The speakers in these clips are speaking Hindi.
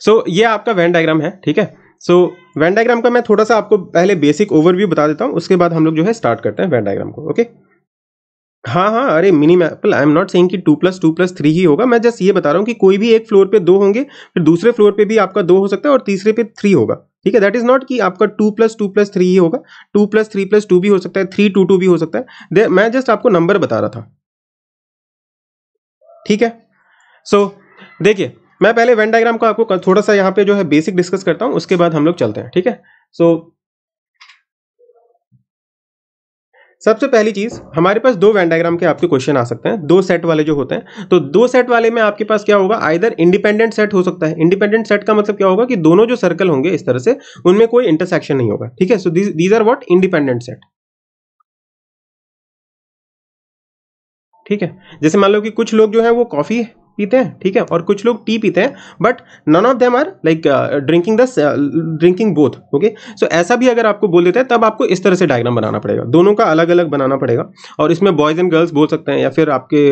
सो so, ये आपका वैन डायग्राम है ठीक है? सो वैन डायग्राम का मैं थोड़ा सा आपको पहले बेसिक ओवरव्यू बता देता हूँ उसके बाद हम लोग जो है स्टार्ट करते हैं वैन डायग्राम को ओके हाँ हाँ अरे मिनी मैपल आई एम नॉट सेइंग कि two plus two plus three ही होगा मैं जस्ट ये बता रहा हूँ कि कोई भी एक फ्लोर पे दो होंगे फिर दूसरे फ्लोर पे भी आपका दो हो सकता है और तीसरे पे थ्री होगा ठीक है? दैट इज़ नॉट कि आपका two plus two plus three ही होगा two plus three plus two भी हो सकता है थ्री टू टू भी हो सकता है। मैं जस्ट आपको नंबर बता रहा था ठीक है? सो so, देखिए मैं पहले वेन डायग्राम को आपको थोड़ा सा यहाँ पे जो है बेसिक डिस्कस करता हूँ उसके बाद हम लोग चलते हैं ठीक है? सो so, सबसे पहली चीज़ हमारे पास दो वैन डायग्राम के आपके क्वेश्चन आ सकते हैं दो सेट वाले जो होते हैं। तो दो सेट वाले में आपके पास क्या होगा? आइदर इंडिपेंडेंट सेट हो सकता है। इंडिपेंडेंट सेट का मतलब क्या होगा कि दोनों जो सर्कल होंगे इस तरह से उनमें कोई इंटरसेक्शन नहीं होगा ठीक है? So these are what independent set ठीक है? जैसे मान लो कि कुछ लोग जो है वो कॉफ़ी पीते हैं, ठीक है? और कुछ लोग टी पीते हैं but none of them are like drinking the drinking both okay so ऐसा भी अगर आपको बोल देते हैं, तब आपको इस तरह से डायग्राम बनाना पड़ेगा। दोनों का अलग अलग बनाना पड़ेगा। और इसमें बॉयज़ एंड गर्ल्स बोल सकते हैं, या फिर आपके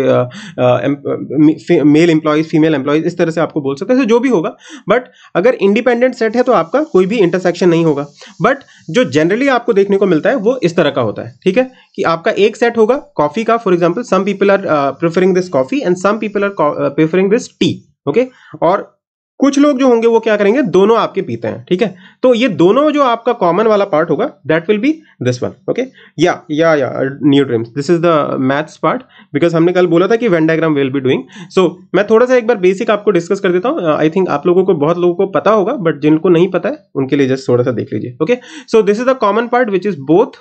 मेल एम्प्लॉयज़ फीमेल एम्प्लॉयज़ इस तरह से आपको बोल सकते हैं। जो भी होगा बट अगर इंडिपेंडेंट सेट है तो आपका कोई भी इंटरसेक्शन नहीं होगा। बट जो जनरली आपको देखने को मिलता है, वो इस तरह का होता है, ठीक है? कि आपका एक सेट होगा कॉफ़ी का for example some people are preferring this coffee and some people are preferring this tea okay और कुछ लोग जो होंगे वो क्या करेंगे? दोनों आपके पीते हैं, ठीक है? तो ये दोनों जो आपका कॉमन वाला पार्ट होगा that will be this one okay या या या न्यू dreams this is the maths part because हमने कल बोला था कि Venn diagram will be doing so मैं थोड़ा सा एक बार बेसिक आपको डिस्कस कर देता हूँ। आई थिंक आप लोगों को, बहुत लोगों को पता होगा बट जिनको नहीं पता है, उनके लिए जस्ट थोड़ा सा देख लीजिए okay so this is the common part which is both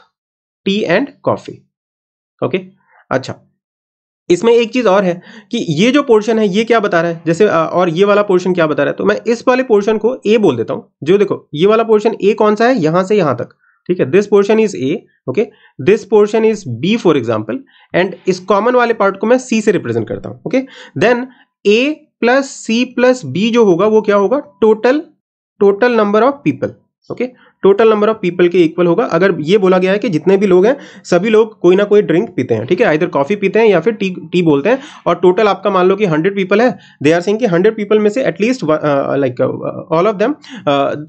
tea and coffee. Okay? अच्छा। इसमें एक चीज़ और है कि ये जो पोर्शन है, ये क्या बता रहा है? जैसे और ये वाला पोर्शन क्या बता रहा है? तो मैं इस वाले पोर्शन को ए बोल देता हूँ। जो देखो, ये वाला पोर्शन ए कौन सा है? यहाँ से यहाँ तक। ठीक है? This portion is A okay? This portion is B for example and इस कॉमन वाले पार्ट को मैं सी से रिप्रेजेंट करता हूँ, okay? Then A plus C plus B जो होगा, वो क्या होगा? Total total number of people okay? Total number of people के इक्वल होगा। अगर ये बोला गया है कि जितने भी लोग हैं, सभी लोग कोई ना कोई ड्रिंक पीते हैं, ठीक है? इधर कॉफ़ी पीते हैं या फिर टी टी बोलते हैं। और टोटल आपका मान लो कि हंड्रेड पीपल है दे आर सिंग कि हंड्रेड पीपल में से at least like all of them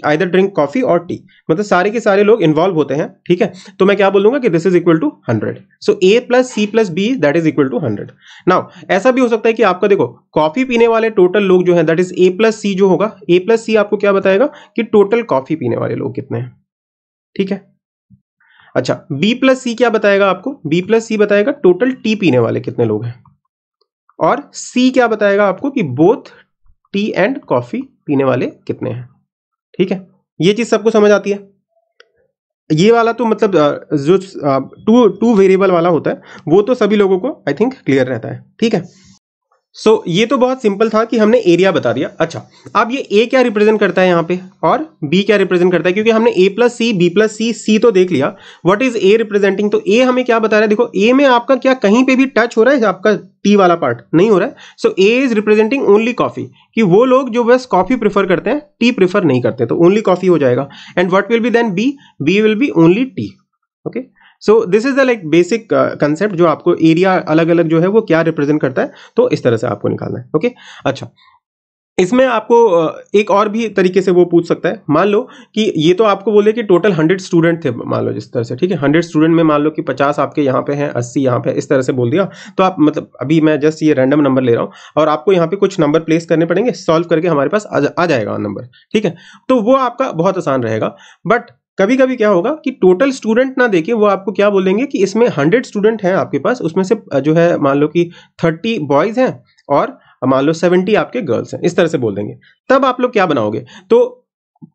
either drink coffee और टी मतलब सारे के सारे लोग इन्वॉल्व होते हैं, ठीक है? तो मैं क्या बोलूँगा कि this is equal to hundred so A plus C plus B that is equal to hundred now ऐसा भी हो सकता है कि आपका देखो कॉफ़ी पीने वाले टोटल लोग जो है that is A plus C जो होगा। ए प्लस सी आपको क्या बताएगा कि टोटल कॉफ़ी पीने वाले लोग कितने हैं। ठीक है? अच्छा बी प्लस सी क्या बताएगा आपको? बी प्लस सी बताएगा टोटल टी पीने वाले कितने लोग हैं? और सी क्या बताएगा आपको कि बोथ टी एंड कॉफ़ी पीने वाले कितने हैं? ठीक है? ये चीज़ सबको समझ आती है। ये वाला तो मतलब जो टू टू वेरिएबल वाला होता है, वो तो सभी लोगों को आई थिंक क्लियर रहता है। ठीक है? सो so, ये तो बहुत सिंपल था कि हमने एरिया बता दिया। अच्छा अब ये ए क्या रिप्रेजेंट करता है यहाँ पे? और बी क्या रिप्रेजेंट करता है? क्योंकि हमने A plus C B plus C C तो देख लिया। व्हाट इज़ ए रिप्रेजेंटिंग तो ए हमें क्या बता रहा है? देखो ए में आपका क्या कहीं पे भी टच हो रहा है आपका टी वाला पार्ट नहीं हो रहा है। So A is representing only coffee कि वो लोग जो बस कॉफ़ी प्रिफर करते हैं टी प्रिफर नहीं करते तो ओनली कॉफ़ी हो जाएगा। And what will be then B B will be only tea okay so this is the like basic concept जो आपको एरिया अलग अलग जो है वो क्या रिप्रेजेंट करता है तो इस तरह से आपको निकालना है ओके okay? अच्छा। इसमें आपको एक और भी तरीके से वो पूछ सकता है। मान लो कि ये तो आपको बोले कि टोटल हंड्रेड स्टूडेंट थे मान लो जिस तरह से ठीक है? हंड्रेड स्टूडेंट में मान लो कि पचास आपके यहाँ पे हैं अस्सी यहाँ पे इस तरह से बोल दिया। तो आप मतलब अभी मैं जस्ट ये रैंडम नंबर ले रहा हूँ और आपको यहाँ पे कुछ नंबर प्लेस करने पड़ेंगे सॉल्व करके हमारे पास आ, जा, आ जाएगा नंबर ठीक है? तो वो आपका बहुत आसान रहेगा। बट कभी कभी क्या होगा कि टोटल स्टूडेंट ना देखे, वो आपको क्या बोलेंगे कि इसमें हंड्रेड स्टूडेंट हैं आपके पास, उसमें से जो है, मान लो कि थर्टी बॉयज़ हैं और मान लो सेवेंटी आपके गर्ल्स हैं, इस तरह से बोल देंगे तब आप लोग क्या बनाओगे? तो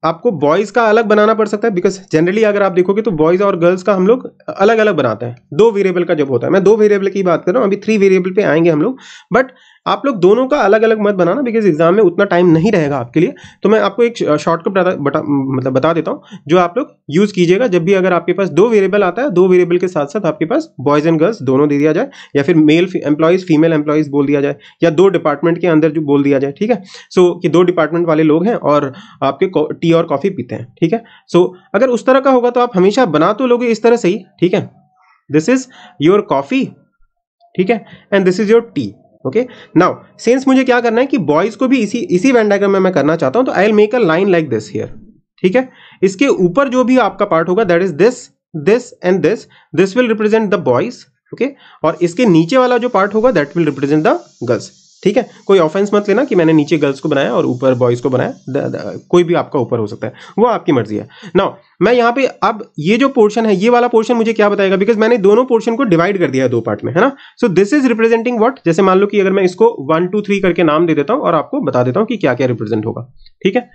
आपको बॉयज़ का अलग बनाना पड़ सकता है बिकॉज़ जनरली अगर आप देखोगे तो बॉयज़ और गर्ल्स का हम लोग अलग अलग बनाते हैं। दो वेरिएबल का जब होता है, मैं दो वेरिएबल की बात कर रहा हूँ, अभी थ्री वेरिएबल पे आएँगे हम लोग बट आप लोग दोनों का अलग अलग मत बनाना बिकॉज़ एग्ज़ाम में उतना टाइम नहीं रहेगा आपके लिए। तो मैं आपको एक शॉर्टकट बता, मतलब बता देता हूँ जो आप लोग यूज़ कीजिएगा। जब भी अगर आपके पास दो वेरिएबल आता है दो वेरिएबल के साथ साथ आपके पास बॉयज़ एंड गर्ल्स दोनों दे दिया जाए या फिर मेल एम्प्लॉयज़ फीमेल एम्प्लॉयज़ बोल दिया जाए या दो डिपार्टमेंट के अंदर जो बोल दिया जाए ठीक है? सो so, कि दो डिपार्टमेंट वाले लोग हैं और आपके टी और कॉफ़ी पीते हैं ठीक है? सो so, अगर उस तरह का होगा तो आप हमेशा बना तो लोगे इस तरह से ही ठीक है? दिस इज़ योर कॉफ़ी ठीक है? And this is your tea okay now since मुझे क्या करना है कि बॉयज़ को भी इसी इसी वेन डायग्राम में मैं करना चाहता हूँ तो I will make a line like this here ठीक है? इसके ऊपर जो भी आपका पार्ट होगा that is this this and this this will represent the boys okay और इसके नीचे वाला जो पार्ट होगा that will represent the girls ठीक है? कोई ऑफेंस मत लेना कि मैंने नीचे गर्ल्स को बनाया और ऊपर बॉयज़ को बनाया। द, द, कोई भी आपका ऊपर हो सकता है। वो आपकी मर्ज़ी है। नाउ मैं यहाँ पे अब ये जो पोर्शन है ये वाला पोर्शन मुझे क्या बताएगा? बिकॉज़ मैंने दोनों पोर्शन को डिवाइड कर दिया है दो पार्ट में है ना? So this is representing what जैसे मान लो कि अगर मैं इसको वन टू थ्री करके नाम दे देता हूँ और आपको बता देता हूँ कि क्या क्या रिप्रेजेंट होगा। ठीक है?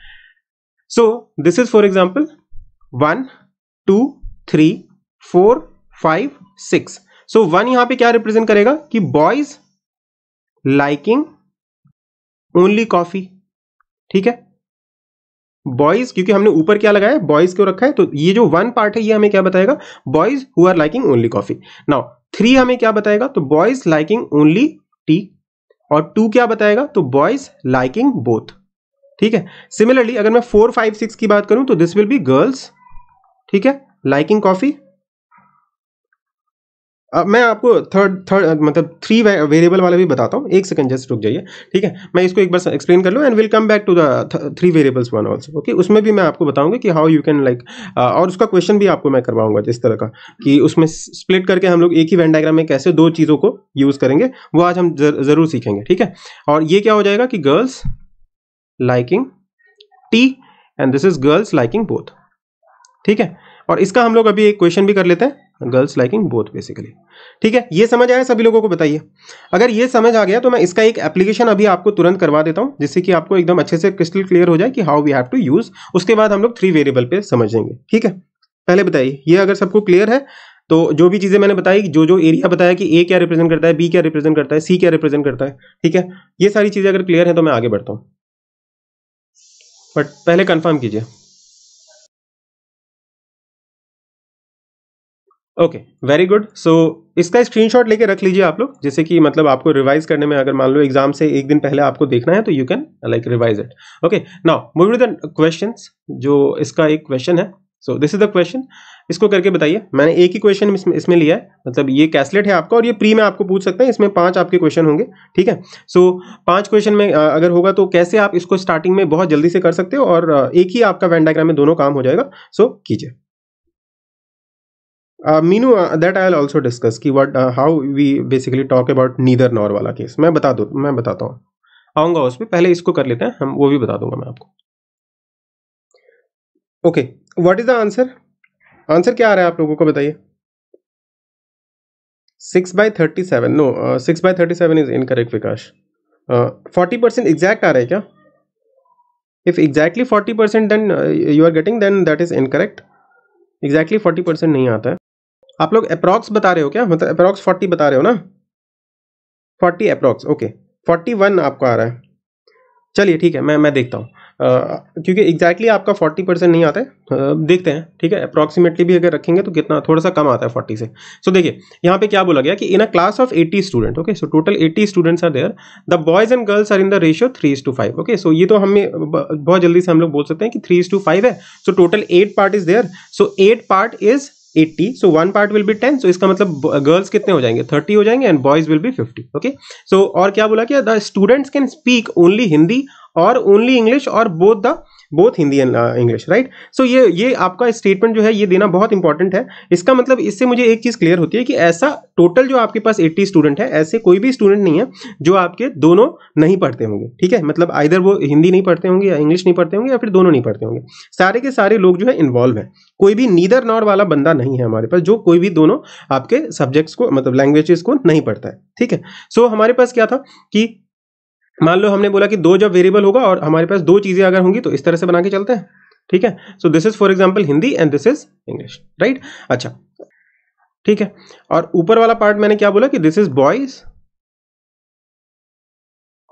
So this is for example one two three four five six so one यहाँ पे क्या रिप्रेजेंट करेगा? कि बॉयज़ लाइकिंग ओनली कॉफ़ी, ठीक है? बॉयज़ क्योंकि हमने ऊपर क्या लगाया बॉयज़ क्यों रखा है तो ये जो वन पार्ट है, ये हमें क्या बताएगा? Boys who are liking only coffee now three हमें क्या बताएगा? तो बॉयज़ लाइकिंग ओनली टी और टू क्या बताएगा? तो बॉयज़ लाइकिंग बोथ ठीक है? सिमिलरली अगर मैं फोर फाइव सिक्स की बात करूँ तो दिस विल बी गर्ल्स ठीक है? लाइकिंग कॉफ़ी अब मैं आपको थर्ड थर्ड मतलब थ्री वेरिएबल वाला भी बताता हूँ। एक सेकंड जस्ट रुक जाइए ठीक है? मैं इसको एक बार एक्सप्लेन कर लूँ and will come back to the three variables one also okay उसमें भी मैं आपको बताऊँगा कि हाउ यू कैन लाइक और उसका क्वेश्चन भी आपको मैं करवाऊँगा जिस तरह का कि उसमें स्प्लिट करके हम लोग एक ही वेन में कैसे दो चीज़ों को यूज़ करेंगे वो आज हम जर, ज़रूर सीखेंगे ठीक है? और ये क्या हो जाएगा कि girls liking tea and this is girls liking both ठीक है? और इसका हम लोग अभी एक क्वेश्चन भी कर लेते हैं। गर्ल्स लाइकिंग बोथ बेसिकली ठीक है? ये समझ आया सभी लोगों को, बताइए। अगर ये समझ आ गया तो मैं इसका एक एप्लीकेशन अभी आपको तुरंत करवा देता हूँ, जिससे कि आपको एकदम अच्छे से क्रिस्टल क्लियर हो जाए कि how we have to use उसके बाद हम लोग थ्री वेरिएबल पे समझेंगे ठीक है? पहले बताइए, ये अगर सबको क्लियर है तो जो भी चीज़ें मैंने बताई जो जो एरिया बताया कि ए क्या रिप्रेजेंट करता है बी क्या रिप्रेजेंट करता है सी क्या रिप्रेजेंट करता है, ठीक है? ये सारी चीज़ें अगर क्लियर है तो मैं आगे बढ़ता हूँ। बट पहले कंफर्म कीजिए। ओके वेरी गुड सो इसका स्क्रीनशॉट लेके रख लीजिए आप लोग जैसे कि मतलब आपको रिवाइज करने में अगर मान लो एग्ज़ाम से एक दिन पहले आपको देखना है तो you can like revise it okay now move the question जो इसका एक क्वेश्चन है. So this is the question इसको करके बताइए मैंने एक ही क्वेश्चन इसमें इसमें लिया है. मतलब ये कैसलेट है आपका और ये प्री में आपको पूछ सकते हैं इसमें पाँच आपके क्वेश्चन होंगे ठीक है? सो so, पाँच क्वेश्चन में अगर होगा तो कैसे आप इसको स्टार्टिंग में बहुत जल्दी से कर सकते हो और एक ही आपका वेन डायग्राम में दोनों काम हो जाएगा. सो so, कीजिए. Meenu that I also discuss की what how we basically talk about neither nor वाला केस मैं बता दो, मैं बताता हूँ। आऊँगा उस पर पहले इसको कर लेते हैं, हम वो भी बता दूँगा मैं आपको। Okay what is the answer answer क्या आ रहा है आप लोगों को बताइए? Six by thirty seven no six by thirty seven is incorrect Vikas forty percent exact आ रहा है क्या? If exactly forty percent then you are getting then that is incorrect exactly forty percent नहीं आता है। आप लोग अप्रॉक्स बता रहे हो क्या? मतलब अप्रॉक्स फोर्टी बता रहे हो ना? Forty approx okay forty one आपको आ रहा है। चलिए ठीक है मैं मैं देखता हूँ। क्योंकि एग्जैक्टली आपका फोर्टी परसेंट नहीं आता है। uh, देखते हैं ठीक है? अप्रॉक्सीमेटली भी अगर रखेंगे तो कितना थोड़ा सा कम आता है फोर्टी से। सो so, देखिए यहाँ पे क्या बोला गया कि in a class of eighty student okay so total eighty students are there the boys and girls are in the ratio three is to five okay so ये तो हमें बहुत जल्दी से हम लोग बोल सकते हैं कि थ्री इज़ टू फाइव है। So total eight part is there so eight part is 80 so one part will be ten so इसका मतलब गर्ल्स कितने हो जाएँगे? 30 हो जाएँगे and boys will be 50 okay so और क्या बोला कि the students can speak only Hindi और ओनली इंग्लिश और both the both Hindi and English right so ये ये आपका स्टेटमेंट जो है ये देना बहुत इंपॉर्टेंट है। इसका मतलब इससे मुझे एक चीज़ क्लियर होती है कि ऐसा टोटल जो आपके पास 80 स्टूडेंट है ऐसे कोई भी स्टूडेंट नहीं है जो आपके दोनों नहीं पढ़ते होंगे ठीक है? मतलब आइधर वो हिंदी नहीं पढ़ते होंगे या इंग्लिश नहीं पढ़ते होंगे या फिर दोनों नहीं पढ़ते होंगे। सारे के सारे लोग जो है इन्वॉल्व है। कोई भी नीदर नॉर वाला बंदा नहीं है हमारे पास जो कोई भी दोनों आपके सब्जेक्ट्स को मतलब लैंग्वेजेस को नहीं पढ़ता है ठीक है? सो so, हमारे पास क्या था कि मान लो हमने बोला कि दो जब वेरिएबल होगा और हमारे पास दो चीज़ें अगर होंगी तो इस तरह से बना के चलते हैं। ठीक है? So this is for example Hindi and this is English right अच्छा। ठीक है? और ऊपर वाला पार्ट मैंने क्या बोला कि दिस इज़ बॉयज़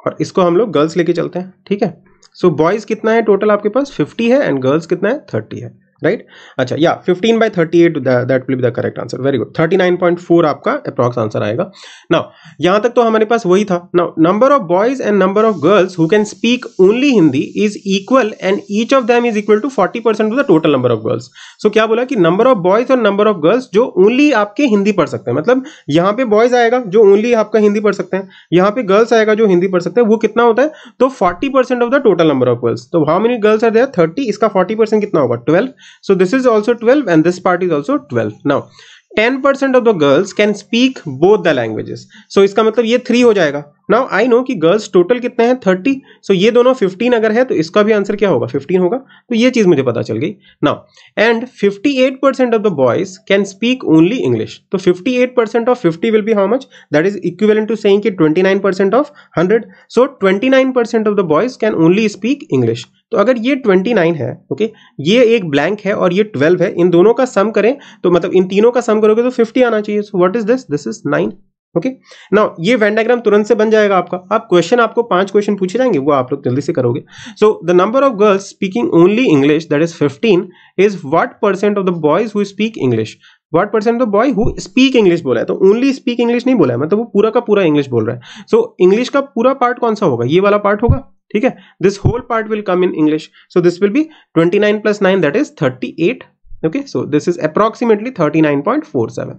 और इसको हम लोग गर्ल्स लेके चलते हैं। ठीक है? सो so, बॉयज़ कितना है टोटल आपके पास? फिफ्टी है एंड गर्ल्स कितना है? थर्टी है। राइट अच्छा या 15 by 38 that will be the correct answer very good 39.4 आपका अप्रॉक्स आंसर आएगा। नाउ यहाँ तक तो हमारे पास वही था। Now number of boys and number of girls who can speak only Hindi is equal and each of them is equal to 40 percent of the total number of girls so क्या बोला कि नंबर ऑफ़ बॉयज़ और नंबर ऑफ़ गर्ल्स जो ओनली आपके हिंदी पढ़ सकते हैं। मतलब यहाँ पे बॉयज़ आएगा जो ओनली आपका हिंदी पढ़ सकते हैं। यहाँ पे गर्ल्स आएगा जो हिंदी पढ़ सकते हैं। वो कितना होता है? तो 40 percent of the total number of girls तो how many girls are there 30 इसका 40 परसेंट कितना होगा? 12 so this is also 12 and this part is also 12 now 10% of the girls can speak both the languages. So iska matlab 3 ho now I know कि गर्ल्स टोटल कितने हैं? 30 सो ये दोनों 15 अगर है तो इसका भी आंसर क्या होगा? 15 होगा। तो ये चीज़ मुझे पता चल गई। Now and 58% of the boys can speak only English तो 58% of 50 will be how much that is equivalent to saying कि 29% of 100 so 29% of the boys can only speak English तो अगर ये 29 है ओके ये एक ब्लैंक है और ये 12 है, इन दोनों का सम करें तो मतलब इन तीनों का सम करोगे तो 50 आना चाहिए। So what is this this is 9 okay now ये वेन डायग्राम तुरंत से बन जाएगा आपका। आप क्वेश्चन आपको पाँच क्वेश्चन पूछे जाएँगे वो आप लोग जल्दी से करोगे। So the number of girls speaking only English that is 15 is what percent of the boys who speak English what percent of the boy who speak English बोला है? तो ओनली स्पीक इंग्लिश नहीं बोला है मतलब वो पूरा का पूरा इंग्लिश बोल रहा है। सो so, इंग्लिश का पूरा पार्ट कौन सा होगा? ये वाला पार्ट होगा ठीक है? This whole part will come in English so this will be 29 plus nine that is 38 okay so this is approximately 39.47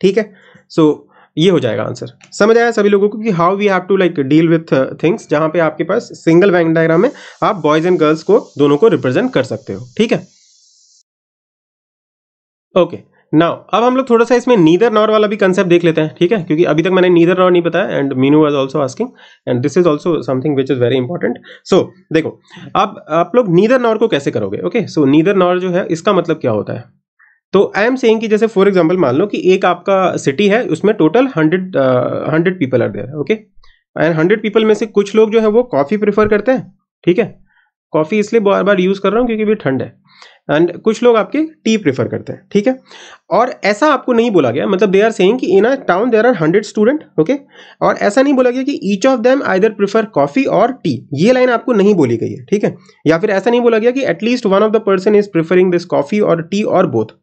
ठीक है? सो so, ये हो जाएगा आंसर समझ आया सभी लोगों को कि how we have to like deal with things जहाँ पे आपके पास सिंगल वैंग डायग्राम में आप बॉयज़ एंड गर्ल्स को दोनों को रिप्रेजेंट कर सकते हो ठीक है? Okay okay. नाउ अब हम लोग थोड़ा सा इसमें नीदर नॉर वाला भी कंसेप्ट देख लेते हैं ठीक है? क्योंकि अभी तक मैंने नीदर नॉर नहीं बताया and Meenu was also asking and this is also something which is very important so देखो अब आप लोग नीदर नॉर को कैसे करोगे? ओके सो नीदर नॉर जो है इसका मतलब क्या होता है? तो आई एम सेइंग कि जैसे फॉर एग्जांपल मान लो कि एक आपका सिटी है, उसमें total hundred hundred people are there okay and hundred people में से कुछ लोग जो है वो कॉफ़ी प्रीफर करते हैं, ठीक है? कॉफ़ी इसलिए बार बार यूज़ कर रहा हूँ क्योंकि भी ठंड है। एंड कुछ लोग आपके टी प्रेफर करते हैं, ठीक है? और ऐसा आपको नहीं बोला गया मतलब दे आर सेइंग कि in a town there are hundred student okay और ऐसा नहीं बोला गया कि each of them either prefer coffee और टी ये लाइन आपको नहीं बोली गई है, ठीक है? या फिर ऐसा नहीं बोला गया कि at least one of the person is preferring this coffee और टी और बोथ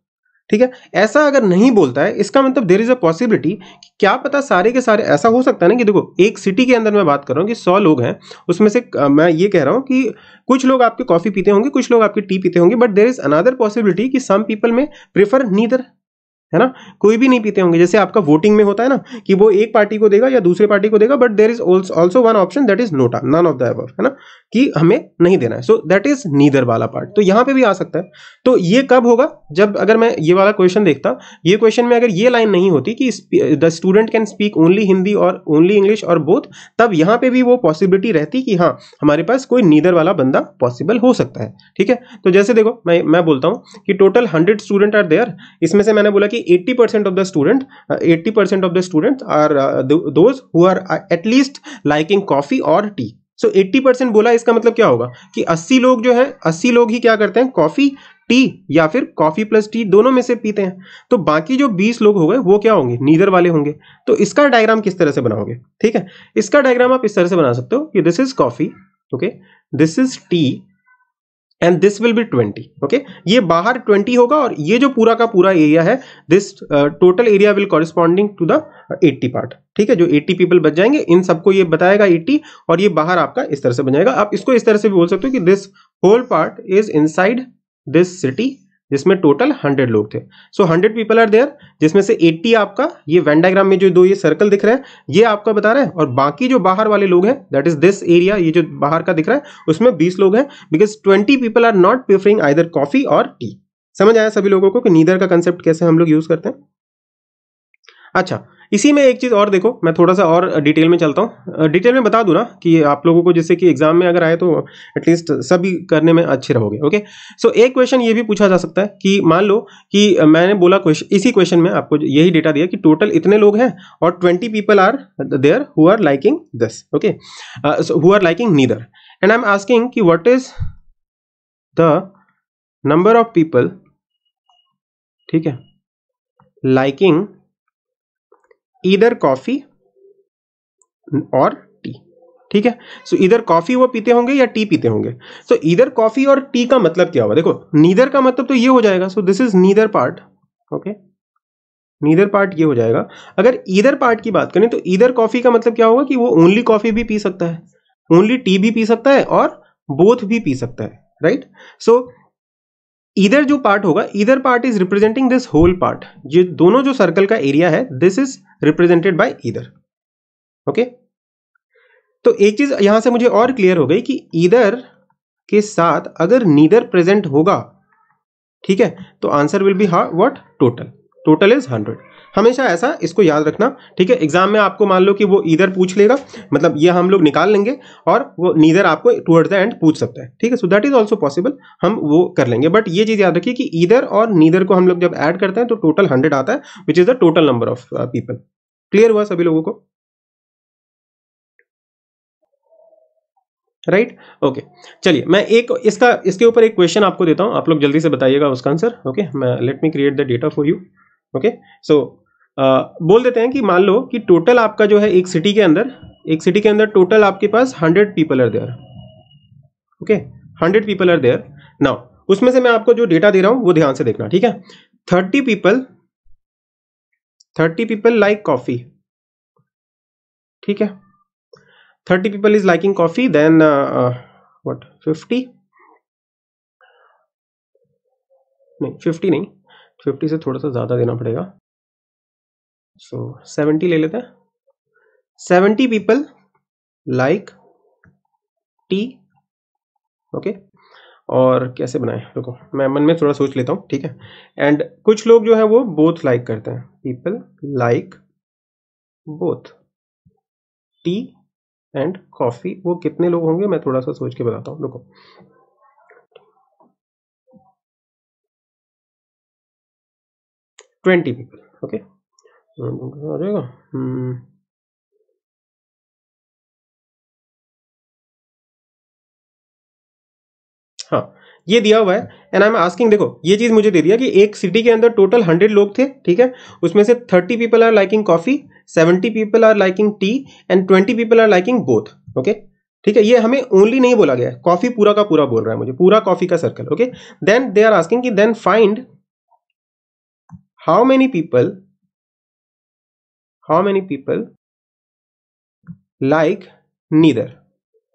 ठीक है? ऐसा अगर नहीं बोलता है, इसका मतलब देर इज़ अ पॉसिबिलिटी क्या पता सारे के सारे, ऐसा हो सकता है ना कि देखो, एक सिटी के अंदर मैं बात कर रहा हूँ कि सौ लोग हैं, उसमें से मैं ये कह रहा हूँ कि कुछ लोग आपके कॉफ़ी पीते होंगे, कुछ लोग आपके टी पीते होंगे but there is another possibility कि सम पीपल में प्रेफर नीदर है ना? कोई भी नहीं पीते होंगे, जैसे आपका वोटिंग में होता है ना कि वो एक पार्टी को देगा या दूसरे पार्टी को देगा but there is also one option that is NOTA none of the above है ना? कि हमें नहीं देना है। सो दैट इज़ नीदर वाला पार्ट तो यहाँ पे भी आ सकता है। तो ये कब होगा? जब अगर मैं ये वाला क्वेश्चन देखता ये क्वेश्चन में अगर ये लाइन नहीं होती कि the student can speak only Hindi और ओनली इंग्लिश और बोथ तब यहाँ पे भी वो पॉसिबिलिटी रहती कि हाँ हमारे पास कोई नीदर वाला बंदा पॉसिबल हो सकता है। ठीक है? तो जैसे देखो मैं मैं बोलता हूँ कि total hundred student are there इसमें से मैंने बोला कि 80% of the student uh, 80% of the students are uh, th those who are uh, at least liking coffee or tea so 80 percent बोला, इसका मतलब क्या होगा? कि 80 लोग जो है 80 लोग ही क्या करते हैं? कॉफ़ी टी या फिर कॉफ़ी प्लस टी दोनों में से पीते हैं। तो बाकी जो 20 लोग हो गए, वो क्या होंगे? नीदर वाले होंगे। तो इसका डायग्राम किस तरह से बनाओगे? ठीक है? इसका डायग्राम आप इस तरह से बना सकते हो कि this is coffee okay this is tea and this will be twenty okay ये बाहर ट्वेंटी होगा और ये जो पूरा का पूरा एरिया है this total area will corresponding to the eighty part ठीक है, जो एट्टी पीपल बच जाएँगे, इन सबको ये बताएगा एट्टी और ये बाहर आपका इस तरह से बन जाएगा। आप इसको इस तरह से भी बोल सकते हो कि this whole part is inside this city जिसमें टोटल हंड्रेड लोग थे। So hundred people are there जिसमें से एट्टी आपका, ये वेन डायग्राम में जो दो ये सर्कल दिख रहा है, ये आपका बता रहा है, और बाकी जो बाहर वाले लोग हैं दैट इज़ दिस एरिया ये जो बाहर का दिख रहा है, उसमें बीस लोग हैं because twenty people are not preferring either coffee और टी समझ आया सभी लोगों को कि नीदर का कंसेप्ट कैसे हम लोग यूज़ करते हैं? अच्छा इसी में एक चीज़ और देखो, मैं थोड़ा सा और डिटेल में चलता हूँ। डिटेल में बता दूँ ना कि आप लोगों को जैसे कि एग्ज़ाम में अगर आए तो एटलीस्ट सभी करने में अच्छे रहोगे ओके सो एक क्वेश्चन ये भी पूछा जा सकता है कि मान लो कि मैंने बोला क्वेश्चन इसी क्वेश्चन में आपको यही डेटा दिया कि टोटल इतने लोग हैं और twenty people are there who are liking this okay who are liking neither and I am asking कि what is the number of people ठीक है liking either coffee or tea ठीक है? सो इधर कॉफ़ी वो पीते होंगे या टी पीते होंगे? सो इधर कॉफ़ी और टी का मतलब क्या हुआ देखो, नीदर का मतलब तो ये हो जाएगा। So this is neither part okay neither part ये हो जाएगा। अगर इधर पार्ट की बात करें तो इधर कॉफ़ी का मतलब क्या होगा कि वो ओनली कॉफ़ी भी पी सकता है ओनली टी भी पी सकता है और बोथ भी पी सकता है राइट सो इधर जो पार्ट होगा, इधर part is representing this whole part ये दोनों जो सर्कल का एरिया है दिस इज़ रिप्रेजेंटेड बाय इधर. ओके तो एक चीज़ यहाँ से मुझे और क्लियर हो गई कि इधर के साथ अगर नीदर प्रेजेंट होगा, ठीक है? तो आंसर विल बी हा what total total is hundred हमेशा ऐसा इसको याद रखना, ठीक है? एग्ज़ाम में आपको मान लो कि वो इधर पूछ लेगा मतलब ये हम लोग निकाल लेंगे और वो नीदर आपको टुवर्ड द एंड पूछ सकता है, ठीक है? So that is also possible हम वो कर लेंगे। बट ये चीज़ याद रखिए कि इधर और नीदर को हम लोग जब ऐड करते हैं तो टोटल हंड्रेड आता है which is the total number of people clear हुआ सभी लोगों को? राइट? ओके. चलिए, मैं एक इसका, इसके ऊपर एक क्वेश्चन आपको देता हूँ। आप लोग जल्दी से बताइएगा उसका आंसर ओके मैं let me create the data for you okay so बोल देते हैं कि मान लो कि टोटल आपका जो है एक सिटी के अंदर, एक सिटी के अंदर टोटल आपके पास hundred people are there okay hundred people are there now उसमें से मैं आपको जो डेटा दे रहा हूँ, वो ध्यान से देखना, ठीक है? Thirty people thirty people like coffee ठीक है? Thirty people is liking coffee then what fifty नहीं फिफ्टी नहीं. फिफ्टी से थोड़ा सा ज़्यादा देना पड़ेगा. सो सेवेंटी ले लेते हैं। Seventy people like tea okay और कैसे बनाए? रुको, मैं मन में थोड़ा सोच लेता हूँ, ठीक है? एंड कुछ लोग जो है वो बोथ लाइक करते हैं। People like both tea and coffee वो कितने लोग होंगे? मैं थोड़ा सा सोच के बताता हूँ। रुको। ट्वेंटी पीपल ओके आ जाएगा हम्म। हाँ ये दिया हुआ है एंड आई एम आस्किंग देखो, ये चीज़ मुझे दे दिया कि एक सिटी के अंदर टोटल हंड्रेड लोग थे, ठीक है? उसमें से thirty people are liking coffee seventy people are liking tea and twenty people are liking both okay ठीक है, ये हमें ओनली नहीं बोला गया कॉफ़ी पूरा का पूरा बोल रहा है मुझे, पूरा कॉफ़ी का circle okay then they are asking then find how many people how many people like neither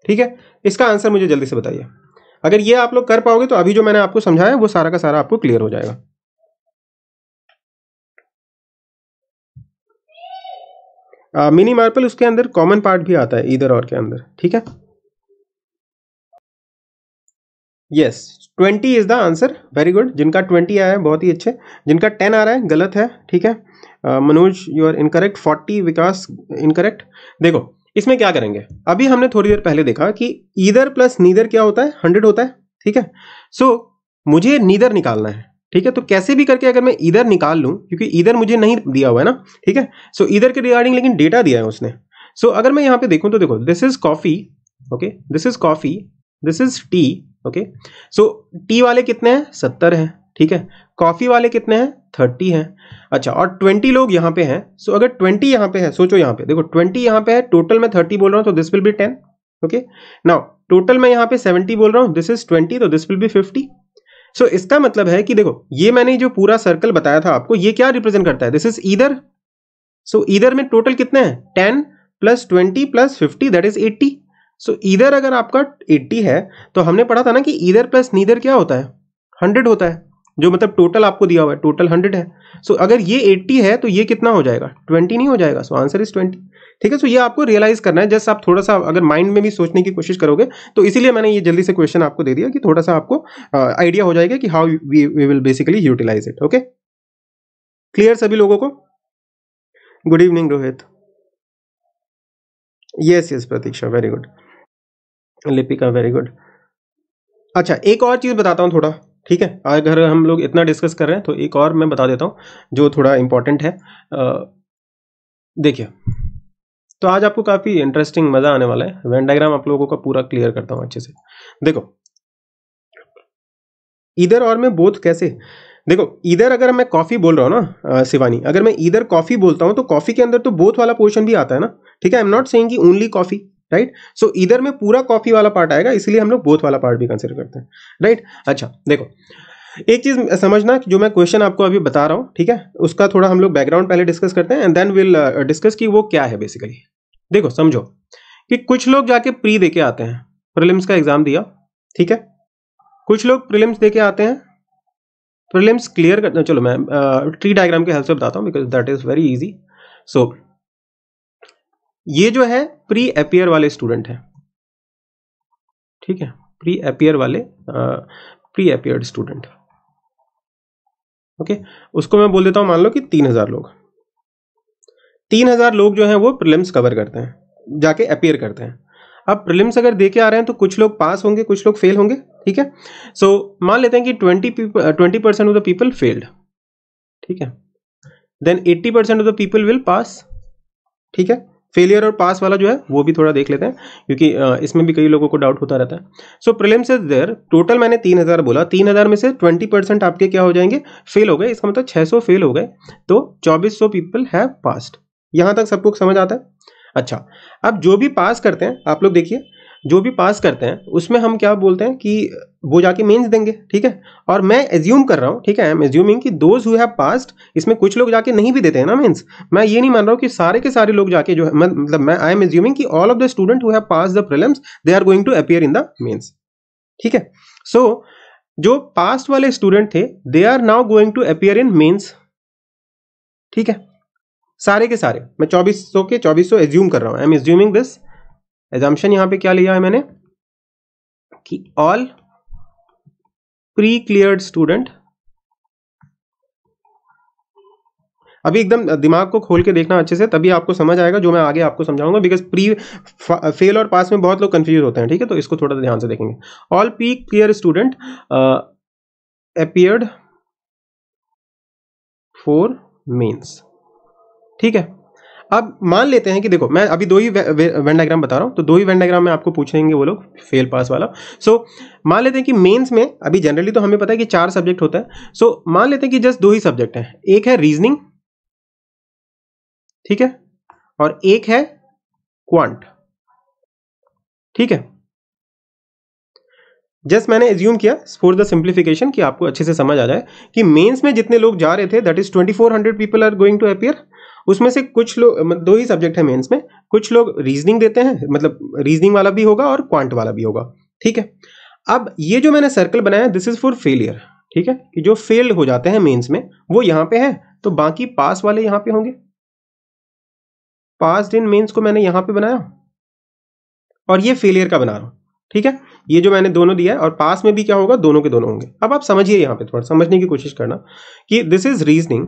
ठीक है? इसका आंसर मुझे जल्दी से बताइए। अगर ये आप लोग कर पाओगे तो अभी जो मैंने आपको समझाया, वो सारा का सारा आपको क्लियर हो जाएगा। मिनी मार्पल उसके अंदर कॉमन पार्ट भी आता है, इधर और के अंदर। ठीक है? Yes twenty is the answer very good जिनका ट्वेंटी आया है, बहुत ही अच्छे। जिनका टेन आ रहा है, गलत है। ठीक है? Manoj you are incorrect forty Vikas incorrect देखो इसमें क्या करेंगे? अभी हमने थोड़ी देर पहले देखा कि ईदर प्लस नीदर क्या होता है? हंड्रेड होता है ठीक है? सो so, मुझे नीदर निकालना है ठीक है? तो कैसे भी करके अगर मैं इधर निकाल लूँ क्योंकि इधर मुझे नहीं दिया हुआ है ना ठीक है? सो so, इधर के रिगार्डिंग लेकिन डेटा दिया है उसने। सो so, अगर मैं यहाँ पे देखूँ तो देखो this is coffee okay this is coffee this is tea okay so tea वाले कितने हैं? सत्तर हैं ठीक है? कॉफ़ी वाले कितने हैं? थर्टी है। अच्छा और ट्वेंटी लोग यहाँ पे हैं। सो अगर ट्वेंटी यहाँ पे है, सोचो यहाँ पे। देखो, ट्वेंटी यहाँ पे है टोटल मैं थर्टी बोल रहा हूँ तो this will be ten okay now total मैं यहाँ पे सेवेंटी बोल रहा हूँ दिस इज़ ट्वेंटी तो this will be fifty so इसका मतलब है कि देखो, ये मैंने जो पूरा सर्कल बताया था आपको, ये क्या रिप्रेजेंट करता है? This is either so either में टोटल कितने हैं? Ten plus twenty plus fifty that is eighty so इधर अगर आपका एट्टी है तो हमने पढ़ा था ना कि इधर प्लस नीदर क्या होता है? हंड्रेड होता है। जो मतलब टोटल आपको दिया हुआ है टोटल हंड्रेड है। सो so, अगर ये एट्टी है तो ये कितना हो जाएगा? ट्वेंटी नहीं हो जाएगा? सो आंसर इज़ ट्वेंटी ठीक है? सो ये आपको रियलाइज़ करना है। जस्ट आप थोड़ा सा अगर माइंड में भी सोचने की कोशिश करोगे तो इसीलिए मैंने ये जल्दी से क्वेश्चन आपको दे दिया कि थोड़ा सा आपको आइडिया हो जाएगा कि how we will basically utilize it okay clear सभी लोगों को? Good evening Rohit yes yes Pratiksha very good Lipika very good अच्छा एक और चीज़ बताता हूँ थोड़ा। ठीक है? अगर हम लोग इतना डिस्कस कर रहे हैं तो एक और मैं बता देता हूँ, जो थोड़ा इंपॉर्टेंट है। देखिए तो आज आपको काफ़ी इंटरेस्टिंग मज़ा आने वाला है। वेन डायग्राम आप लोगों का पूरा क्लियर करता हूँ अच्छे से। देखो, इधर और मैं बोथ कैसे? देखो, इधर अगर मैं कॉफ़ी बोल रहा हूँ ना शिवानी, अगर मैं इधर कॉफ़ी बोलता हूँ तो कॉफ़ी के अंदर तो बोथ वाला पोर्शन भी आता है ना? ठीक है? आई एम नॉट सेइंग कि ओनली कॉफ़ी राइट सो इधर में पूरा कॉफ़ी वाला पार्ट आएगा, इसलिए हम लोग बोथ वाला पार्ट भी कंसिडर करते हैं। राइट अच्छा देखो, एक चीज़ समझना जो मैं क्वेश्चन आपको अभी बता रहा हूँ, ठीक है? उसका थोड़ा हम लोग बैकग्राउंड पहले डिस्कस करते हैं एंड देन विल डिस्कस कि वो क्या है बेसिकली देखो, समझो कि कुछ लोग जाके प्री दे आते हैं। प्रिलिम्स का एग्ज़ाम दिया, ठीक है? कुछ लोग प्रिलिम्स दे आते हैं। प्रिलिम्स क्लियर कर, चलो मैं ट्री डायग्राम के हेल्प से बताता हूँ because that is very easy so ये जो है प्री अपियर वाले स्टूडेंट है। ठीक है? प्री अपियर वाले प्री अपियर्ड स्टूडेंट ओके? उसको मैं बोल देता हूँ मान लो कि तीन हज़ार लोग। तीन हज़ार लोग जो हैं वो प्रिलिम्स कवर करते हैं जाके अपियर करते हैं। अब प्रिलिम्स अगर दे के आ रहे हैं तो कुछ लोग पास होंगे कुछ लोग फेल होंगे ठीक है? सो so, मान लेते हैं कि twenty twenty percent of the people failed ठीक है? Then eighty percent of the people will pass ठीक है? फेलियर और पास वाला जो है, वो भी थोड़ा देख लेते हैं, क्योंकि इसमें भी कई लोगों को डाउट होता रहता है। So prelims is there total मैंने तीन हज़ार बोला, तीन हज़ार में से ट्वेंटी परसेंट आपके क्या हो जाएँगे? फेल हो गए, इसका मतलब छह सौ फेल हो गए तो चौबीस सौ पीपल हैव पास्ड यहाँ तक सबको समझ आता है? अच्छा अब जो भी पास करते हैं, आप लोग देखिए जो भी पास करते हैं, उसमें हम क्या बोलते हैं कि वो जाके मेंस देंगे, ठीक है? और मैं एज्यूम कर रहा हूँ, ठीक है? आई एम एज्यूमिंग कि दोज हु हैव पास्ट इसमें कुछ लोग जाके नहीं भी देते हैं ना मेंस मैं ये नहीं मान रहा हूँ कि सारे के सारे लोग जाके जो है मतलब मैं आई एम एज्यूमिंग कि all of the student who have pass the prelims they are going to appear in the mains ठीक है? सो जो पास्ट वाले स्टूडेंट थे they are now going to appear in mains ठीक है? सारे के सारे, मैं चौबीस सौ के चौबीस सौ एज्यूम कर रहा हूँ I am assuming this assumption यहाँ पे क्या लिया है मैंने? कि ऑल प्री क्लियर्ड स्टूडेंट अभी एकदम दिमाग को खोल के देखना अच्छे से, तभी आपको समझ आएगा, जो मैं आगे आपको समझाऊँगा बिकॉज़ प्री फेल और पास में बहुत लोग कंफ्यूज होते हैं, ठीक है? तो इसको थोड़ा ध्यान से देखेंगे। All pre clear student appeared for mains ठीक है? अब मान लेते हैं कि देखो, मैं अभी दो ही वेन डायग्राम बता रहा हूँ तो दो ही वेन डायग्राम में आपको पूछेंगे वो लोग फेल पास वाला। सो मान लेते हैं कि मेंस में, अभी जनरली तो हमें पता है कि चार सब्जेक्ट होता है। सो मान लेते हैं कि जस्ट दो ही सब्जेक्ट है। एक है रीजनिंग ठीक है? और एक है क्वांट ठीक है? जस्ट मैंने एज्यूम किया फॉर द सिंप्लीफिकेशन कि आपको अच्छे से समझ आ जाए कि मेंस में जितने लोग जा रहे थे that is 2400 people are going to appear उसमें से कुछ लोग दो ही सब्जेक्ट है मेंस में। कुछ लोग रीजनिंग देते हैं मतलब रीजनिंग वाला भी होगा और क्वांट वाला भी होगा। ठीक है? अब ये जो मैंने सर्कल बनाया दिस इज़ फॉर फेलियर ठीक है? कि जो फेल्ड हो जाते हैं मेंस में, वो यहाँ पे है तो बाकी पास वाले यहाँ पे होंगे। पास इन मेंस को मैंने यहाँ पे बनाया। और ये फेलियर का बना रहा हूँ। ठीक है? ये जो मैंने दोनों दिया है, और पास में भी क्या होगा, दोनों के दोनों होंगे। अब आप समझिए यहाँ पे थोड़ा, समझने की कोशिश करना कि this is reasoning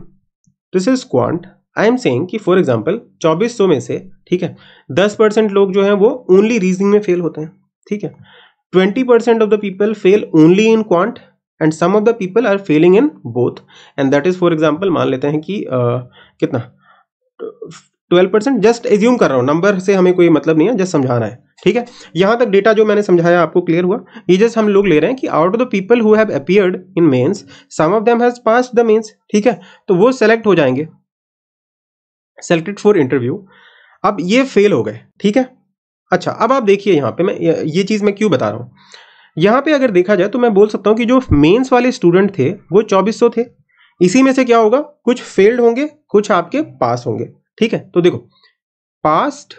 this is quant I am saying कि फॉर एग्ज़ाम्पल चौबीस सौ में से ठीक है दस परसेंट लोग जो है वो ओनली रीजनिंग में फेल होते हैं ठीक है। Twenty percent of the people fail only in quant and some of the people are failing in both and that is for example मान लेते हैं कि uh, कितना? ट्वेल्व परसेंट जस्ट एज्यूम कर रहा हूँ नंबर से हमें कोई मतलब नहीं है जस्ट समझाना है ठीक है। यहाँ तक डेटा जो मैंने समझाया आपको क्लियर हुआ ये जस्ट हम लोग ले रहे हैं कि out of the people who have appeared in mains some of them has passed the mains ठीक है। तो वो सेलेक्ट हो जाएँगे। सेलेक्टेड फॉर इंटरव्यू अब ये फेल हो गए, ठीक है? अच्छा अब आप देखिए यहाँ पे मैं, ये चीज़ मैं क्यों बता रहा हूँ? यहाँ पे अगर देखा जाए तो मैं बोल सकता हूँ कि जो मेंस वाले स्टूडेंट थे, वो 2400 थे। इसी में से क्या होगा? कुछ फेल्ड होंगे, कुछ आपके पास होंगे, ठीक है? तो देखो passed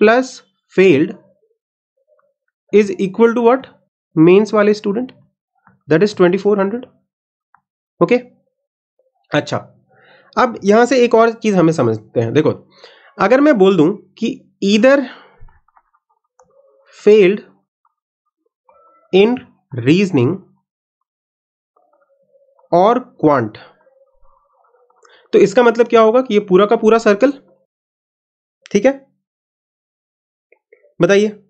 plus failed is equal to what mains वाले स्टूडेंट दैट इज़ 2400 ओके अच्छा अब यहाँ से एक और चीज़ हमें समझते हैं। देखो, अगर मैं बोल दूँ कि ईदर फेल्ड इन रीजनिंग और क्वांट तो इसका मतलब क्या होगा कि ये पूरा का पूरा सर्कल ठीक है? बताइए।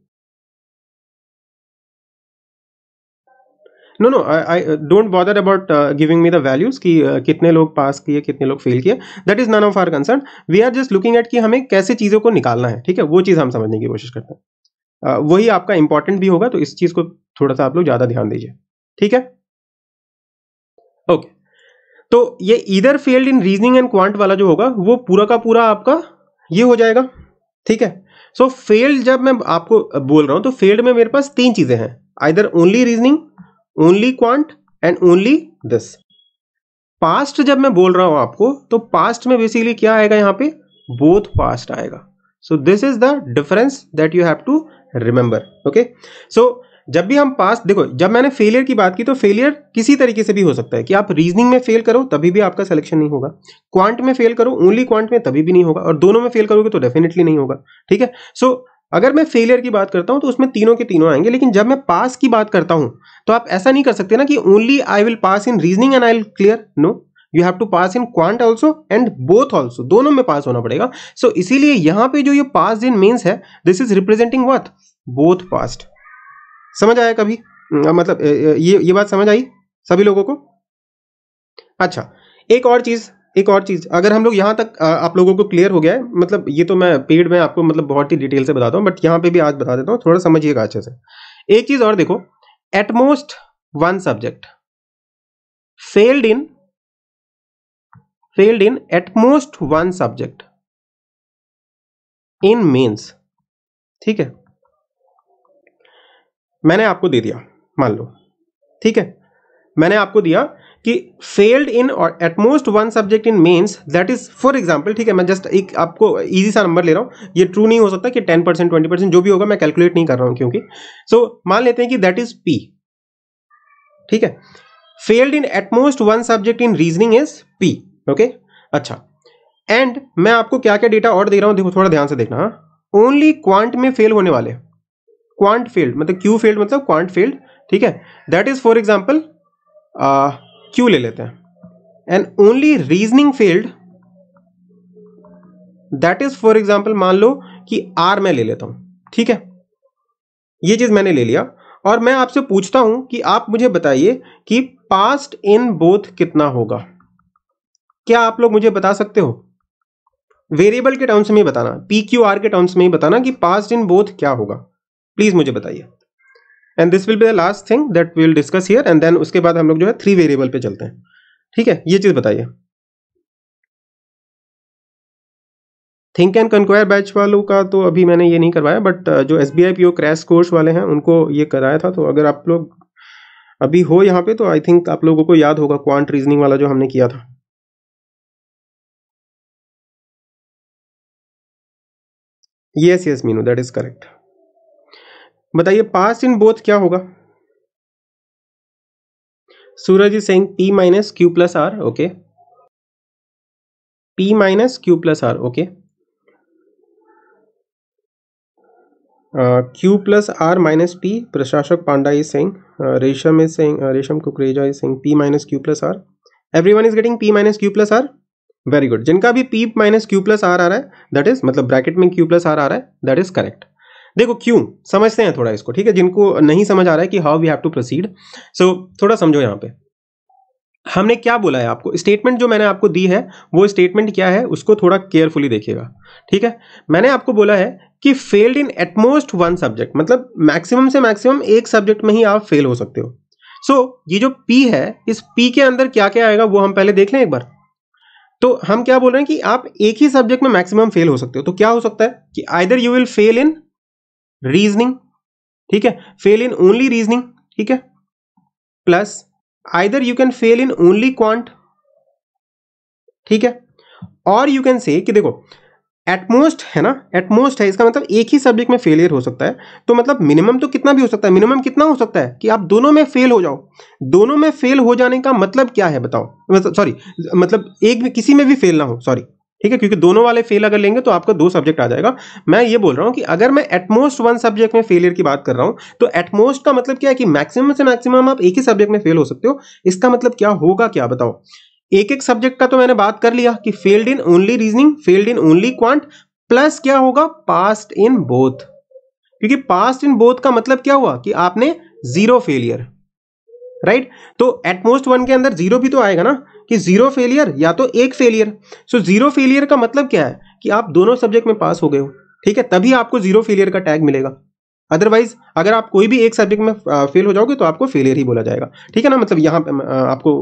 No no I don't bother about giving me the values कि uh, कितने लोग पास किए कितने लोग फेल किए। That is none of our concern we are just looking at कि हमें कैसे चीज़ों को निकालना है ठीक है? वो चीज़ हम समझने की कोशिश करते हैं। Uh, वही आपका इंपॉर्टेंट भी होगा तो इस चीज़ को थोड़ा सा आप लोग ज़्यादा ध्यान दीजिए ठीक है? Okay okay. तो ये इधर failed in reasoning and quant वाला जो होगा वो पूरा का पूरा आपका ये हो जाएगा ठीक है? सो so, फेल्ड जब मैं आपको बोल रहा हूँ तो फेल्ड में मेरे पास तीन चीज़ें हैं। Either only reasoning only quant and only this passed जब मैं बोल रहा हूँ आपको तो पास्ट में बेसिकली क्या आएगा यहाँ पे? बोथ पास्ट आएगा। So this is the difference that you have to remember okay so जब भी हम पास देखो जब मैंने फेलियर की बात की तो फेलियर किसी तरीके से भी हो सकता है कि आप रीजनिंग में फेल करो तभी भी आपका सिलेक्शन नहीं होगा। क्वांट में फेल करो ओनली क्वांट में तभी भी नहीं होगा और दोनों में फेल करोगे तो डेफिनेटली नहीं होगा ठीक है? सो so, अगर मैं फेलियर की बात करता हूँ तो उसमें तीनों के तीनों आएँगे लेकिन जब मैं पास की बात करता हूँ तो आप ऐसा नहीं कर सकते ना कि only I will pass in reasoning and I will clear no you have to pass in quant also and both also दोनों में पास होना पड़ेगा. सो so, इसीलिए यहाँ पे जो ये पास इन मीन्स है this is representing what both passed समझ आया कभी? मतलब ये ये बात समझ आई सभी लोगों को? अच्छा एक और चीज़ एक और चीज़। अगर हम लोग यहाँ तक आप लोगों को क्लियर हो गया है मतलब ये तो मैं पेड में आपको मतलब बहुत ही डिटेल से बताता हूँ बट यहाँ पे भी आज बता देता हूँ थोड़ा समझिएगा अच्छे से। एक चीज़ और देखो at most one subject failed in failed in at most one subject in mains ठीक है? मैंने आपको दे दिया, मान लो। ठीक है? मैंने आपको दिया कि फेल्ड इन और at most one subject in mains that is for example ठीक है मैं जस्ट एक आपको इजी सा नंबर ले रहा हूँ। ये ट्रू नहीं हो सकता कि टेन परसेंट ट्वेंटी परसेंट जो भी होगा मैं कैलकुलेट नहीं कर रहा हूँ क्योंकि। सो so, मान लेते हैं कि दैट इज़ पी ठीक है? Failed in at most one subject in reasoning is P okay अच्छा। एंड मैं आपको क्या क्या डेटा और दे रहा हूँ देखो थोड़ा ध्यान से देखना ओनली क्वांट में फेल होने वाले। क्वांट फ़ील्ड मतलब क्यू फ़ील्ड मतलब क्वांट फ़ील्ड ठीक है? That is for example Q ले लेते हैं? And only reasoning failed that is for example मान लो कि आर मैं ले लेता हूँ, ठीक है? ये चीज़ मैंने ले लिया। और मैं आपसे पूछता हूँ कि आप मुझे बताइए कि पास्ट इन बोथ कितना होगा? क्या आप लोग मुझे बता सकते हो? वेरिएबल के टर्म्स में ही बताना पी क्यू आर के टर्म्स में ही बताना कि पास्ट इन बोथ क्या होगा। प्लीज़ मुझे बताइए। And this will be the last thing that will discuss here and then उसके बाद हम लोग जो है थ्री वेरिएबल पे चलते हैं। ठीक है? ये चीज़ बताइए। थिंक एंड कंक्वायर बैच वालों का तो अभी मैंने ये नहीं करवाया बट uh, जो S B I P O crash course वाले हैं उनको ये कराया था तो अगर आप लोग अभी हो यहाँ पे तो आई थिंक आप लोगों को याद होगा क्वांट रीजनिंग वाला जो हमने किया था। Yes yes Meenu that is correct बताइए, पास इन बोथ क्या होगा? Suraj is saying P minus Q plus R okay P minus Q plus R okay Q plus R minus P Prashasak Panda is saying Resham is saying Resham Kukreja is saying P minus Q plus R everyone is getting P minus Q plus R very good जिनका भी P minus Q plus R आ रहा है दैट इज़ मतलब ब्रैकेट में क्यू प्लस आर आ रहा है दैट इज़ करेक्ट देखो क्यों? समझते हैं थोड़ा इसको ठीक है? जिनको नहीं समझ आ रहा है कि how we have to proceed so थोड़ा समझो यहाँ पे। हमने क्या बोला है आपको? स्टेटमेंट जो मैंने आपको दी है वो स्टेटमेंट क्या है? उसको थोड़ा केयरफुली देखिएगा ठीक है? मैंने आपको बोला है कि failed in at most one subject मतलब मैक्सिमम से मैक्सिमम एक सब्जेक्ट में ही आप फेल हो सकते हो। सो so, ये जो पी है इस पी के अंदर क्या क्या आएगा वो हम पहले देख लें एक बार। तो हम क्या बोल रहे हैं कि आप एक ही सब्जेक्ट में मैक्सिमम फेल हो सकते हो। तो क्या हो सकता है कि either you will fail in reasoning ठीक है? फेल इन ओनली रीजनिंग ठीक है? Plus either you can fail in only quant ठीक है? और यू कैन से कि देखो एटमोस्ट है ना? एटमोस्ट है, इसका मतलब एक ही सब्जेक्ट में फेलियर हो सकता है। तो मतलब मिनिमम तो कितना भी हो सकता है। मिनिमम कितना हो सकता है? कि आप दोनों में फेल हो जाओ। दोनों में फेल हो जाने का मतलब क्या है बताओ? मतलब सॉरी मतलब एक भी किसी में भी फेल ना हो सॉरी ठीक है? क्योंकि दोनों वाले फेल अगर लेंगे तो आपका दो सब्जेक्ट आ जाएगा। मैं ये बोल रहा हूँ कि अगर मैं एटमोस्ट वन सब्जेक्ट में फेलियर की बात कर रहा हूँ तो एटमोस्ट का मतलब क्या है कि मैक्सिमम से मैक्सिमम आप एक ही सब्जेक्ट में फेल हो सकते हो। इसका मतलब क्या होगा, क्या बताओ? एक एक सब्जेक्ट का तो मैंने बात कर लिया कि failed in only reasoning failed in only quant plus क्या होगा? पास्ट इन बोथ क्योंकि पास्ट इन बोथ का मतलब क्या हुआ कि आपने ज़ीरो फेलियर राइट? तो एटमोस्ट वन के अंदर ज़ीरो भी तो आएगा ना, कि ज़ीरो फेलियर या तो एक फेलियर सो ज़ीरो फेलियर का मतलब क्या है? कि आप दोनों सब्जेक्ट में पास हो गए हो, ठीक है? तभी आपको ज़ीरो फेलियर का टैग मिलेगा। अदरवाइज़ अगर आप कोई भी एक सब्जेक्ट में फेल हो जाओगे तो आपको फेलियर ही बोला जाएगा। ठीक है ना? मतलब यहाँ आपको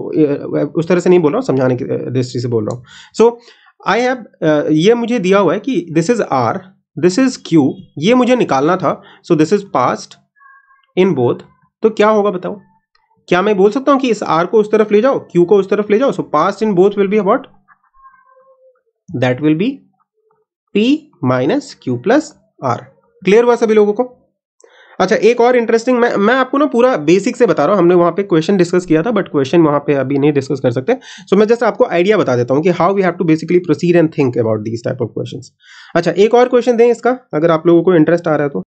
उस तरह से नहीं बोल रहा हूँ, समझाने की दृष्टि से बोल रहा हूँ। सो आई हैव ये मुझे दिया हुआ है कि this is R this is Q ये मुझे निकालना था। So this is passed in both तो क्या होगा बताओ? क्या मैं बोल सकता हूँ कि इस आर को उस तरफ़ ले जाओ क्यू को उस तरफ़ ले जाओ? So passed in both will be about that will be P minus Q plus R clear हुआ सभी लोगों को? अच्छा एक और इंटरेस्टिंग मैं मैं आपको ना पूरा बेसिक से बता रहा हूँ। हमने वहाँ पे क्वेश्चन डिस्कस किया था बट क्वेश्चन वहाँ पे अभी नहीं डिस्कस कर सकते। सो so, मैं जस्ट आपको आइडिया बता देता हूँ कि how we have to basically proceed and think about these type of question अच्छा एक और क्वेश्चन दें इसका अगर आप लोगों को इंटरेस्ट आ रहा है तो।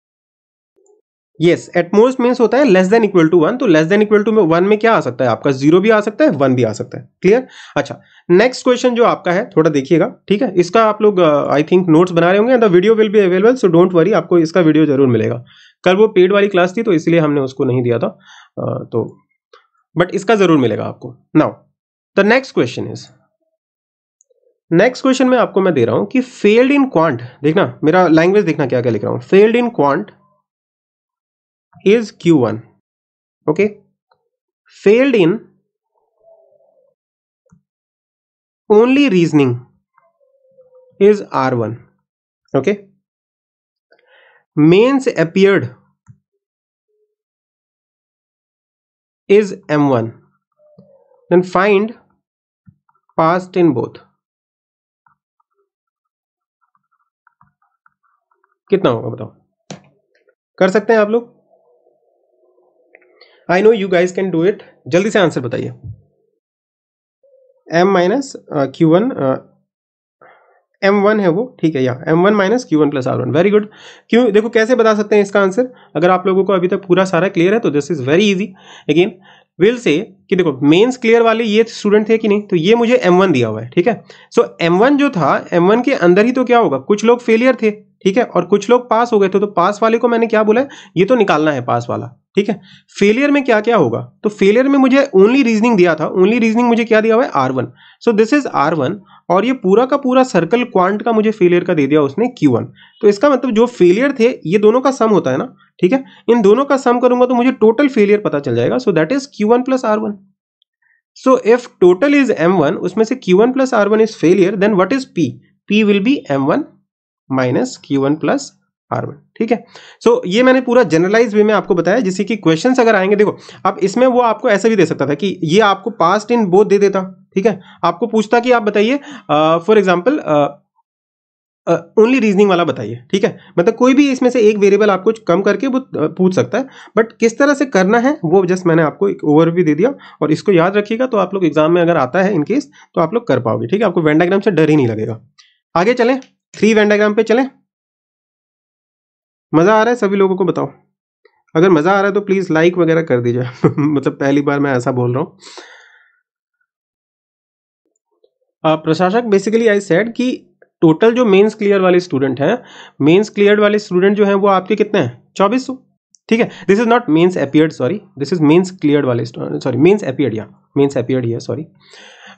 यस एट मोस्ट मीन्स होता है less than equal to one तो लेस देन इक्वल टू में वन में क्या आ सकता है? आपका ज़ीरो भी आ सकता है वन भी आ सकता है। क्लियर अच्छा नेक्स्ट क्वेश्चन जो आपका है थोड़ा देखिएगा ठीक है? इसका आप लोग आई थिंक नोट्स बना रहे होंगे and the video will be available so don't worry आपको इसका वीडियो ज़रूर मिलेगा। कल वो पेड वाली क्लास थी तो इसलिए हमने उसको नहीं दिया था। Uh, तो बट इसका ज़रूर मिलेगा आपको। Now the next question is next question में आपको मैं दे रहा हूँ कि फेल्ड इन क्वांट देखना मेरा लैंग्वेज देखना क्या क्या लिख रहा हूँ। Failed in quant is q1 okay failed in only reasoning is r1 okay mains appeared is m1 then find past in both कितना होगा बताओ कर सकते हैं आप लोग I know you guys can do it जल्दी से आंसर बताइए। M minus Q one M one है वो। ठीक है या M one minus Q one plus R one very good क्यों? देखो, कैसे बता सकते हैं इसका आंसर अगर आप लोगों को अभी तक पूरा सारा क्लियर है तो this is very easy again will say कि देखो मेंस क्लियर वाले ये स्टूडेंट थे कि नहीं? तो ये मुझे एम वन दिया हुआ है, ठीक है? सो एम वन जो था एम वन के अंदर ही तो क्या होगा? कुछ लोग फेलियर थे। ठीक है? और कुछ लोग पास हो गए थे तो पास वाले को मैंने क्या बोला ये तो निकालना है पास वाला, ठीक है? फेलियर में क्या क्या होगा? तो फेलियर में मुझे ओनली रीजनिंग दिया था ओनली रीजनिंग मुझे क्या दिया हुआ है? R one so this is R one और ये पूरा का पूरा सर्कल क्वांट का मुझे फेलियर का दे दिया उसने क्यू वन तो इसका मतलब जो फेलियर थे, ये दोनों का सम होता है ना, ठीक है? इन दोनों का सम करूँगा तो मुझे टोटल फेलियर पता चल जाएगा। So that is Q one plus R one so if total is M one उसमें से Q one plus R one is failure then what is P P will be M one minus Q one plus R one ठीक है? सो so, ये मैंने पूरा जनरलाइज वे में आपको बताया जिससे कि क्वेश्चंस अगर आएँगे देखो अब इसमें वो आपको ऐसा भी दे सकता था कि ये आपको पास्ट इन बोथ दे देता ठीक है? आपको पूछता कि आप बताइए फॉर एग्ज़ाम्पल ओनली रीजनिंग वाला बताइए ठीक है? मतलब कोई भी इसमें से एक वेरिएबल आपको कम करके वो पूछ सकता है बट किस तरह से करना है वो जस्ट मैंने आपको एक ओवरव्यू दे दिया और इसको याद रखिएगा तो आप लोग एग्ज़ाम में अगर आता है इनकेस तो आप लोग कर पाओगे ठीक है? आपको वेंडाग्राम से डर ही नहीं लगेगा। आगे चलें। थ्री वेंडाग्राम पे चलें। मज़ा आ रहा है सभी लोगों को बताओ। अगर मज़ा आ रहा है तो प्लीज़ लाइक वगैरह कर दीजिए। मतलब पहली बार मैं ऐसा बोल रहा हूँ। प्रशासक बेसिकली आई सेड कि टोटल जो मेंस क्लियर वाले स्टूडेंट हैं मेंस क्लियर वाले स्टूडेंट जो हैं वो आपके कितने हैं? चौबीस सौ। ठीक है? This is not mains appeared sorry this is mains clear वाले सॉरी मेंस अपियर्ड या मेंस अपियर्ड है सॉरी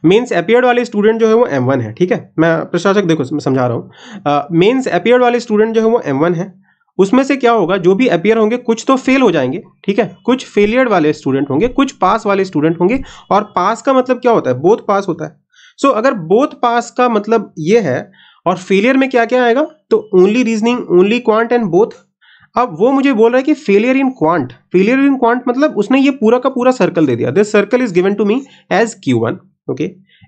मेंस अपियर्ड वाले स्टूडेंट जो है वो एम वन है ठीक है? मैं प्रशासक देखो समझा रहा हूँ। मेंस अपियर्ड वाले स्टूडेंट जो है वो एम वन है। उसमें से क्या होगा जो भी अपियर होंगे कुछ तो फेल हो जाएँगे ठीक है? कुछ फेलियर वाले स्टूडेंट होंगे कुछ पास वाले स्टूडेंट होंगे और पास का मतलब क्या होता है? बोथ पास होता है। सो so, अगर बोथ पास का मतलब ये है और फेलियर में क्या क्या आएगा तो only reasoning only quant and both अब वो मुझे बोल रहा है कि failure in quant failure in quant मतलब उसने ये पूरा का पूरा सर्कल दे दिया। This circle is given to me as Q one okay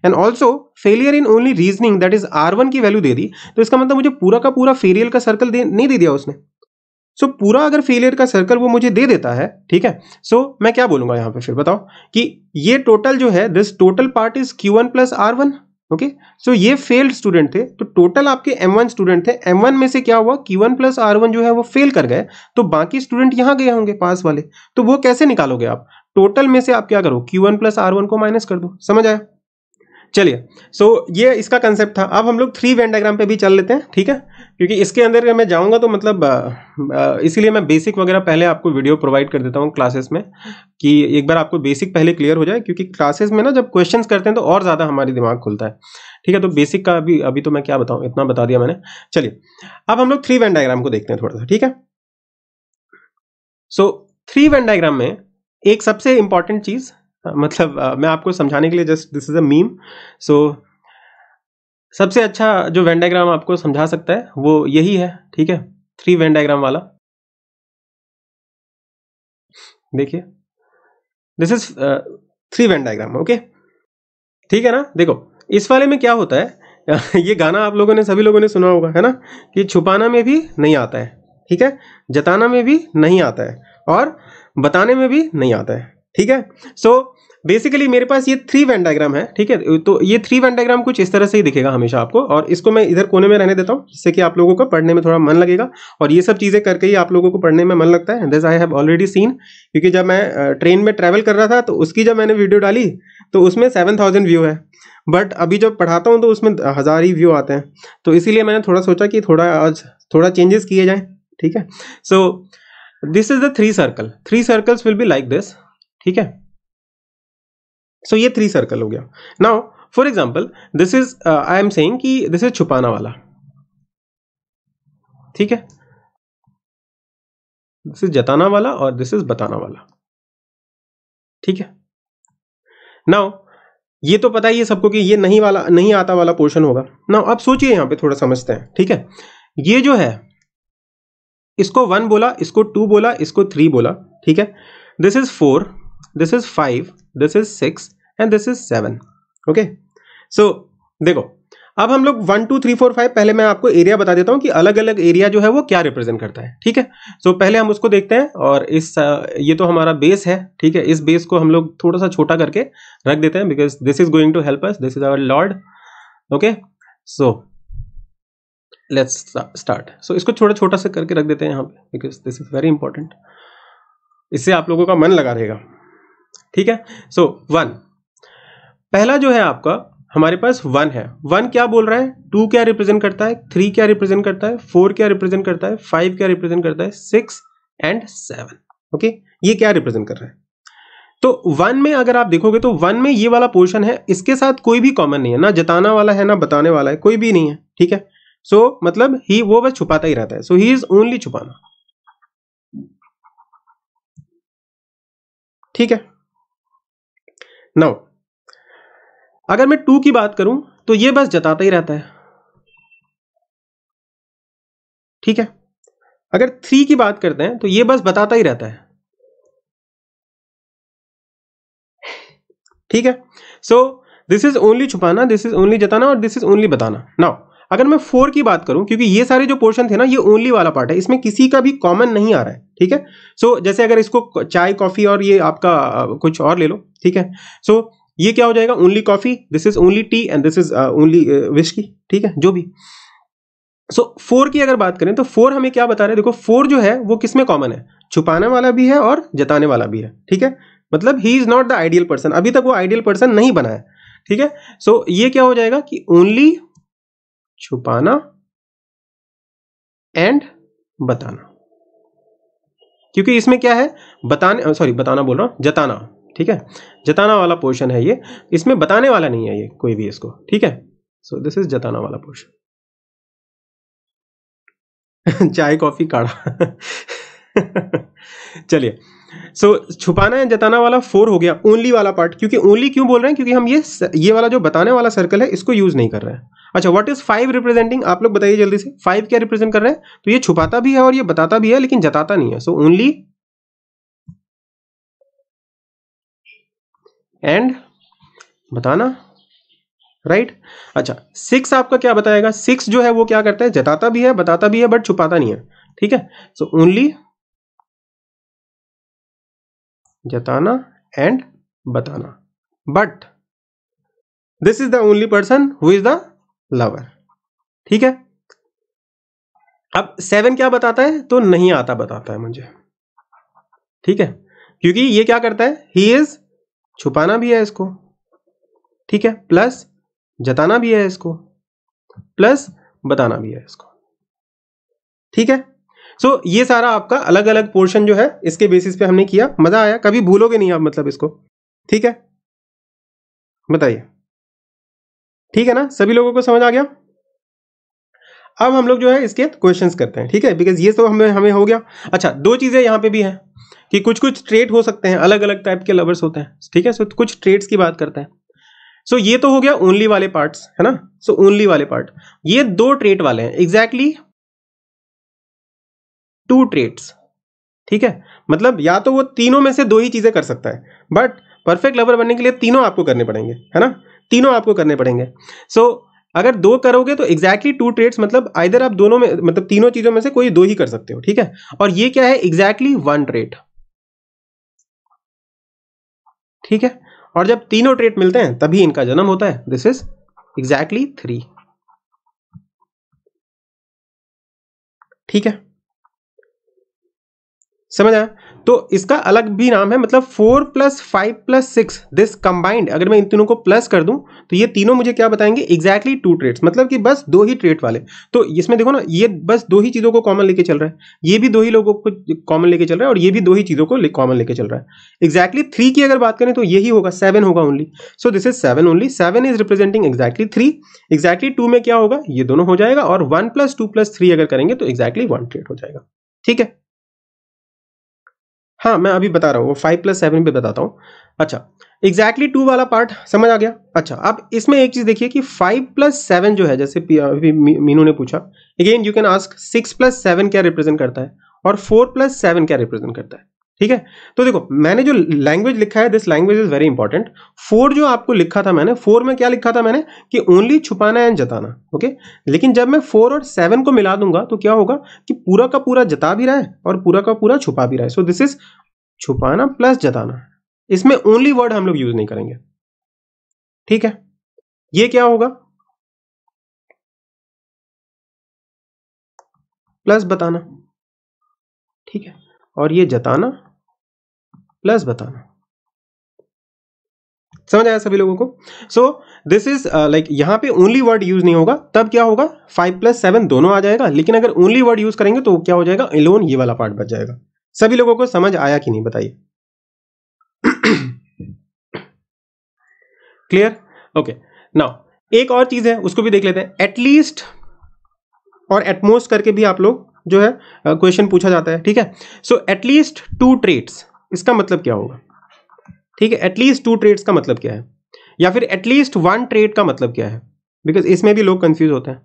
and also failure in only reasoning that is R one की वैल्यू दे दी तो इसका मतलब मुझे पूरा का पूरा फेलियर का सर्कल दे नहीं दे दिया उसने। सो so, पूरा अगर फेलियर का सर्कल वो मुझे दे देता है ठीक है? सो so, मैं क्या बोलूँगा यहाँ पे फिर बताओ कि ये टोटल जो है this total part is Q one plus R one okay so ये फेल्ड स्टूडेंट थे तो टोटल आपके M1 स्टूडेंट थे M1 में से क्या हुआ? Q1 प्लस आर वन जो है वो फेल कर गए तो बाकी स्टूडेंट यहाँ गए होंगे पास वाले। तो वो कैसे निकालोगे आप? टोटल में से आप क्या करो Q1 प्लस आर को माइनस कर दो। समझ आया? चलिए सो so, ये इसका कंसेप्ट था। अब हम लोग थ्री वेन डायग्राम पे भी चल लेते हैं ठीक है? क्योंकि इसके अंदर मैं जाऊँगा तो मतलब इसीलिए मैं बेसिक वगैरह पहले आपको वीडियो प्रोवाइड कर देता हूँ क्लासेस में कि एक बार आपको बेसिक पहले क्लियर हो जाए क्योंकि क्लासेस में ना जब क्वेश्चंस करते हैं तो और ज़्यादा हमारे दिमाग खुलता है। ठीक है तो बेसिक का अभी अभी तो मैं क्या बताऊँ इतना बता दिया मैंने। चलिए अब हम लोग थ्री वेन डायग्राम को देखते हैं थोड़ा सा ठीक है? सो थ्री वेन डायग्राम में एक सबसे इंपॉर्टेंट चीज़ मतलब मैं आपको समझाने के लिए just this is a meme so सबसे अच्छा जो वेन डायग्राम आपको समझा सकता है, वो यही है, ठीक है? थ्री वेन डायग्राम वाला। देखिए। This is three Venn diagram okay ठीक है ना? देखो, इस वाले में क्या होता है, ये गाना आप लोगों ने, सभी लोगों ने सुना होगा, है ना? कि छुपाना में भी नहीं आता है, ठीक है? जताना में भी नहीं आता है। और बताने में भी नहीं आता है ठीक है? सो so, बेसिकली मेरे पास ये थ्री वेन डायग्राम है ठीक है? तो ये थ्री वेन डायग्राम कुछ इस तरह से ही दिखेगा हमेशा आपको और इसको मैं इधर कोने में रहने देता हूँ जिससे कि आप लोगों को पढ़ने में थोड़ा मन लगेगा और ये सब चीज़ें करके ही आप लोगों को पढ़ने में मन लगता है। This I have already seen क्योंकि जब मैं ट्रेन में ट्रैवल कर रहा था तो उसकी जब मैंने वीडियो डाली तो उसमें सेवन थाउज़ेंड व्यू है। बट अभी जब पढ़ाता हूँ तो उसमें हज़ार ही व्यू आते हैं। तो इसीलिए मैंने थोड़ा सोचा कि थोड़ा आज थोड़ा चेंजेस किए जाएँ ठीक है? So this is the three circle three circles will be like this ठीक है? सो so, ये थ्री सर्कल हो गया। Now for example this is I am saying कि दिस इज़ छुपाना वाला। ठीक है? दिस इज़ जताना वाला और दिस इज़ बताना वाला। ठीक है? नाउ ये तो पता ही है सबको कि ये नहीं वाला नहीं आता वाला पोर्शन होगा। नाउ आप सोचिए यहाँ पे थोड़ा समझते हैं। ठीक है? ये जो है इसको वन बोला इसको टू बोला इसको थ्री बोला ठीक है? This is four this is five this is six and this is seven okay so देखो अब हम लोग one two three four five पहले मैं आपको एरिया बता देता हूँ कि अलग अलग एरिया जो है वो क्या रिप्रेजेंट करता है ठीक है? सो so, पहले हम उसको देखते हैं और इस ये तो हमारा बेस है ठीक है? इस बेस को हम लोग थोड़ा सा छोटा करके रख देते हैं because this is going to help us this is our lord okay so let's start so इसको छोटा छोटा से करके रख देते हैं यहाँ पे because this is very important इससे आप लोगों का मन लगा रहेगा। ठीक है? सो so, वन पहला जो है आपका हमारे पास वन है। वन क्या बोल रहा है? टू क्या रिप्रेजेंट करता है? थ्री क्या रिप्रेजेंट करता है? फोर क्या रिप्रेजेंट करता है? फाइव क्या रिप्रेजेंट करता है? सिक्स एंड सेवन ओके ये क्या रिप्रेजेंट कर रहा है? तो वन में अगर आप देखोगे तो वन में ये वाला पोर्शन है इसके साथ कोई भी कॉमन नहीं है। ना जताना वाला है ना बताने वाला है कोई भी नहीं है। ठीक है? सो so, मतलब ही वो बस छुपाता ही रहता है। सो ही इज़ ओनली छुपाना। ठीक है? नाउ अगर मैं टू की बात करूँ तो ये बस जताता ही रहता है। ठीक है? अगर थ्री की बात करते हैं तो ये बस बताता ही रहता है। ठीक है? सो दिस इज़ ओनली छुपाना दिस इज़ ओनली जताना और दिस इज़ ओनली बताना। नाउ अगर मैं फोर की बात करूँ क्योंकि ये सारे जो पोर्शन थे ना ये ओनली वाला पार्ट है इसमें किसी का भी कॉमन नहीं आ रहा है ठीक है? सो so, जैसे अगर इसको चाय कॉफ़ी और ये आपका कुछ और ले लो ठीक है? सो so, ये क्या हो जाएगा? Only coffee this is only tea and this is only whisky ठीक है? जो भी। सो so, फोर की अगर बात करें तो फोर हमें क्या बता रहे हैं? देखो फोर जो है वो किसमें कॉमन है? छुपाने वाला भी है और जताने वाला भी है ठीक है? मतलब he is not the ideal person अभी तक वो आइडियल पर्सन नहीं बना है ठीक है? सो so, ये क्या हो जाएगा कि ओनली छुपाना एंड बताना। क्योंकि इसमें क्या है? बताने सॉरी बताना बोल रहा हूँ, जताना, ठीक है? जताना वाला पोर्शन है ये। इसमें बताने वाला नहीं है ये, कोई भी इसको, ठीक है? सो दिस इज़ जताना वाला पोर्शन चाय, कॉफ़ी, काढ़ा। चलिए सो so, छुपाना या जताना वाला फोर हो गया ओनली वाला पार्ट क्योंकि ओनली क्यों बोल रहे हैं? क्योंकि हम ये ये वाला जो बताने वाला सर्कल है इसको यूज़ नहीं कर रहे हैं। अच्छा व्हाट इज़ फाइव रिप्रेजेंटिंग आप लोग बताइए जल्दी से। फाइव क्या रिप्रेजेंट कर रहे हैं? तो ये छुपाता भी है और ये बताता भी है लेकिन जताता नहीं है। सो ओनली एंड बताना राइट right? अच्छा सिक्स आपका क्या बताएगा? सिक्स जो है वो क्या करता है? जताता भी है बताता भी है बट छुपाता नहीं है। ठीक है? सो ओनली जताना एंड बताना। But this is the only person who is the lover ठीक है? अब सेवन क्या बताता है? तो नहीं आता बताता है मुझे। ठीक है? क्योंकि ये क्या करता है? ही इज़ छुपाना भी है इसको। ठीक है? प्लस जताना भी है इसको। प्लस बताना भी है इसको। ठीक है? सो so, ये सारा आपका अलग अलग पोर्शन जो है इसके बेसिस पे हमने किया। मज़ा आया। कभी भूलोगे नहीं आप मतलब इसको। ठीक है? बताइए। ठीक है ना? सभी लोगों को समझ आ गया? अब हम लोग जो है इसके क्वेश्चंस करते हैं। ठीक है? बिकॉज़ ये तो हमें हमें हो गया। अच्छा दो चीज़ें यहाँ पे भी हैं कि कुछ कुछ ट्रेट हो सकते हैं अलग अलग टाइप के लवर्स होते हैं। ठीक है? सो कुछ ट्रेट्स की बात करते हैं। सो so, ये तो हो गया ओनली वाले पार्ट्स है ना? सो ओनली वाले पार्ट ये दो ट्रेट वाले हैं। एग्जैक्टली टू ट्रेट्स ठीक है? मतलब या तो वो तीनों में से दो ही चीज़ें कर सकता है बट परफेक्ट लवर बनने के लिए तीनों आपको करने पड़ेंगे है ना? तीनों आपको करने पड़ेंगे। सो so, अगर दो करोगे तो एग्जैक्टली टू ट्रेड्स मतलब आइधर आप दोनों में मतलब तीनों चीज़ों में से कोई दो ही कर सकते हो ठीक है? और ये क्या है? एग्जैक्टली वन ट्रेट ठीक है? और जब तीनों ट्रेट मिलते हैं तभी इनका जन्म होता है। दिस इज़ एग्जैक्टली थ्री ठीक है? समझ आया? तो इसका अलग भी नाम है मतलब four plus five plus six this combined अगर मैं इन तीनों को प्लस कर दूँ तो ये तीनों मुझे क्या बताएँगे? एग्जैक्टली टू ट्रेड्स मतलब कि बस दो ही ट्रेड वाले। तो इसमें देखो ना, ये बस दो ही चीज़ों को कॉमन लेके चल रहा है, ये भी दो ही लोगों को कॉमन लेके चल रहा है, और ये भी दो ही चीज़ों को कॉमन लेके चल रहा है। एग्जैक्टली exactly थ्री की अगर बात करें तो यही होगा सेवन होगा only so this is seven only seven is representing exactly three exactly two में क्या होगा? ये दोनों हो जाएगा, और one plus two plus three अगर करेंगे तो एक्जैक्टली वन ट्रेड हो जाएगा। ठीक है? हाँ मैं अभी बता रहा हूँ फाइव प्लस सेवन पे बताता हूँ। अच्छा एग्जैक्टली टू वाला पार्ट समझ आ गया? अच्छा अब इसमें एक चीज़ देखिए कि फाइव प्लस सेवन जो है, जैसे मीनू ने पूछा again you can ask six plus seven क्या रिप्रेजेंट करता है और फोर प्लस सेवन क्या रिप्रेजेंट करता है। ठीक है? तो देखो, मैंने जो लैंग्वेज लिखा है this language is very important for जो आपको लिखा था मैंने फोर में क्या लिखा था मैंने? कि ओनली छुपाना एंड जताना ओके लेकिन जब मैं फोर और सेवन को मिला दूँगा तो क्या होगा कि पूरा का पूरा जता भी रहा है और पूरा का पूरा छुपा भी रहा है। सो दिस इज़ छुपाना प्लस जताना। इसमें ओनली वर्ड हम लोग यूज़ नहीं करेंगे। ठीक है? ये क्या होगा? प्लस बताना। ठीक है? और ये जताना प्लस बताना। समझ आया सभी लोगों को? सो दिस इज़ लाइक यहाँ पे ओनली वर्ड यूज़ नहीं होगा। तब क्या होगा? फाइव प्लस सेवन दोनों आ जाएगा। लेकिन अगर ओनली वर्ड यूज़ करेंगे तो क्या हो जाएगा? एलोन ये वाला पार्ट बच जाएगा। सभी लोगों को समझ आया कि नहीं, बताइए। क्लियर ओके नाउ एक और चीज़ है, उसको भी देख लेते हैं। एटलीस्ट और एटमोस्ट करके भी आप लोग जो है क्वेश्चन पूछा जाता है, ठीक है? सो एटलीस्ट टू ट्रेड्स इसका मतलब क्या होगा? ठीक है एटलीस्ट टू ट्रेड्स का मतलब क्या है? या फिर एटलीस्ट वन ट्रेड का मतलब क्या है? बिकॉज़ इसमें भी लोग कंफ्यूज होते हैं।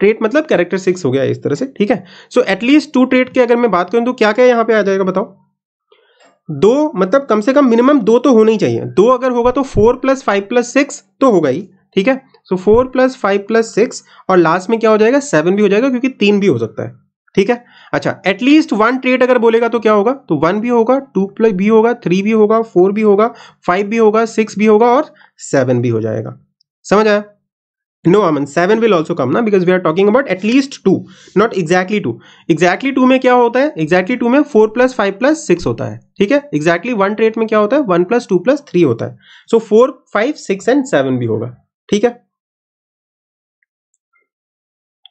ट्रेड मतलब कैरेक्टर सिक्स हो गया इस तरह से, ठीक है? सो एटलीस्ट टू ट्रेड की अगर मैं बात करूँ तो क्या क्या यहाँ पे आ जाएगा बताओ? दो मतलब कम से कम मिनिमम दो तो होना ही चाहिए। दो अगर होगा तो four plus five plus six तो होगा ही, ठीक है? So four plus five plus six और लास्ट में क्या हो जाएगा? सेवन भी हो जाएगा क्योंकि तीन भी हो सकता है। ठीक है? अच्छा एटलीस्ट वन ट्रेड अगर बोलेगा तो क्या होगा? तो वन भी होगा टू प्लस भी होगा थ्री भी होगा फोर भी होगा फाइव भी होगा सिक्स भी होगा और सेवन भी हो जाएगा। समझ आया? No Aman seven will also come ना because we are talking about at least two not exactly two exactly two में क्या होता है? एग्जैक्टली टू में four plus five plus six होता है, ठीक है? एग्जैक्टली वन ट्रेड में क्या होता है? One plus two plus three होता है। So four five six and seven भी होगा, ठीक है?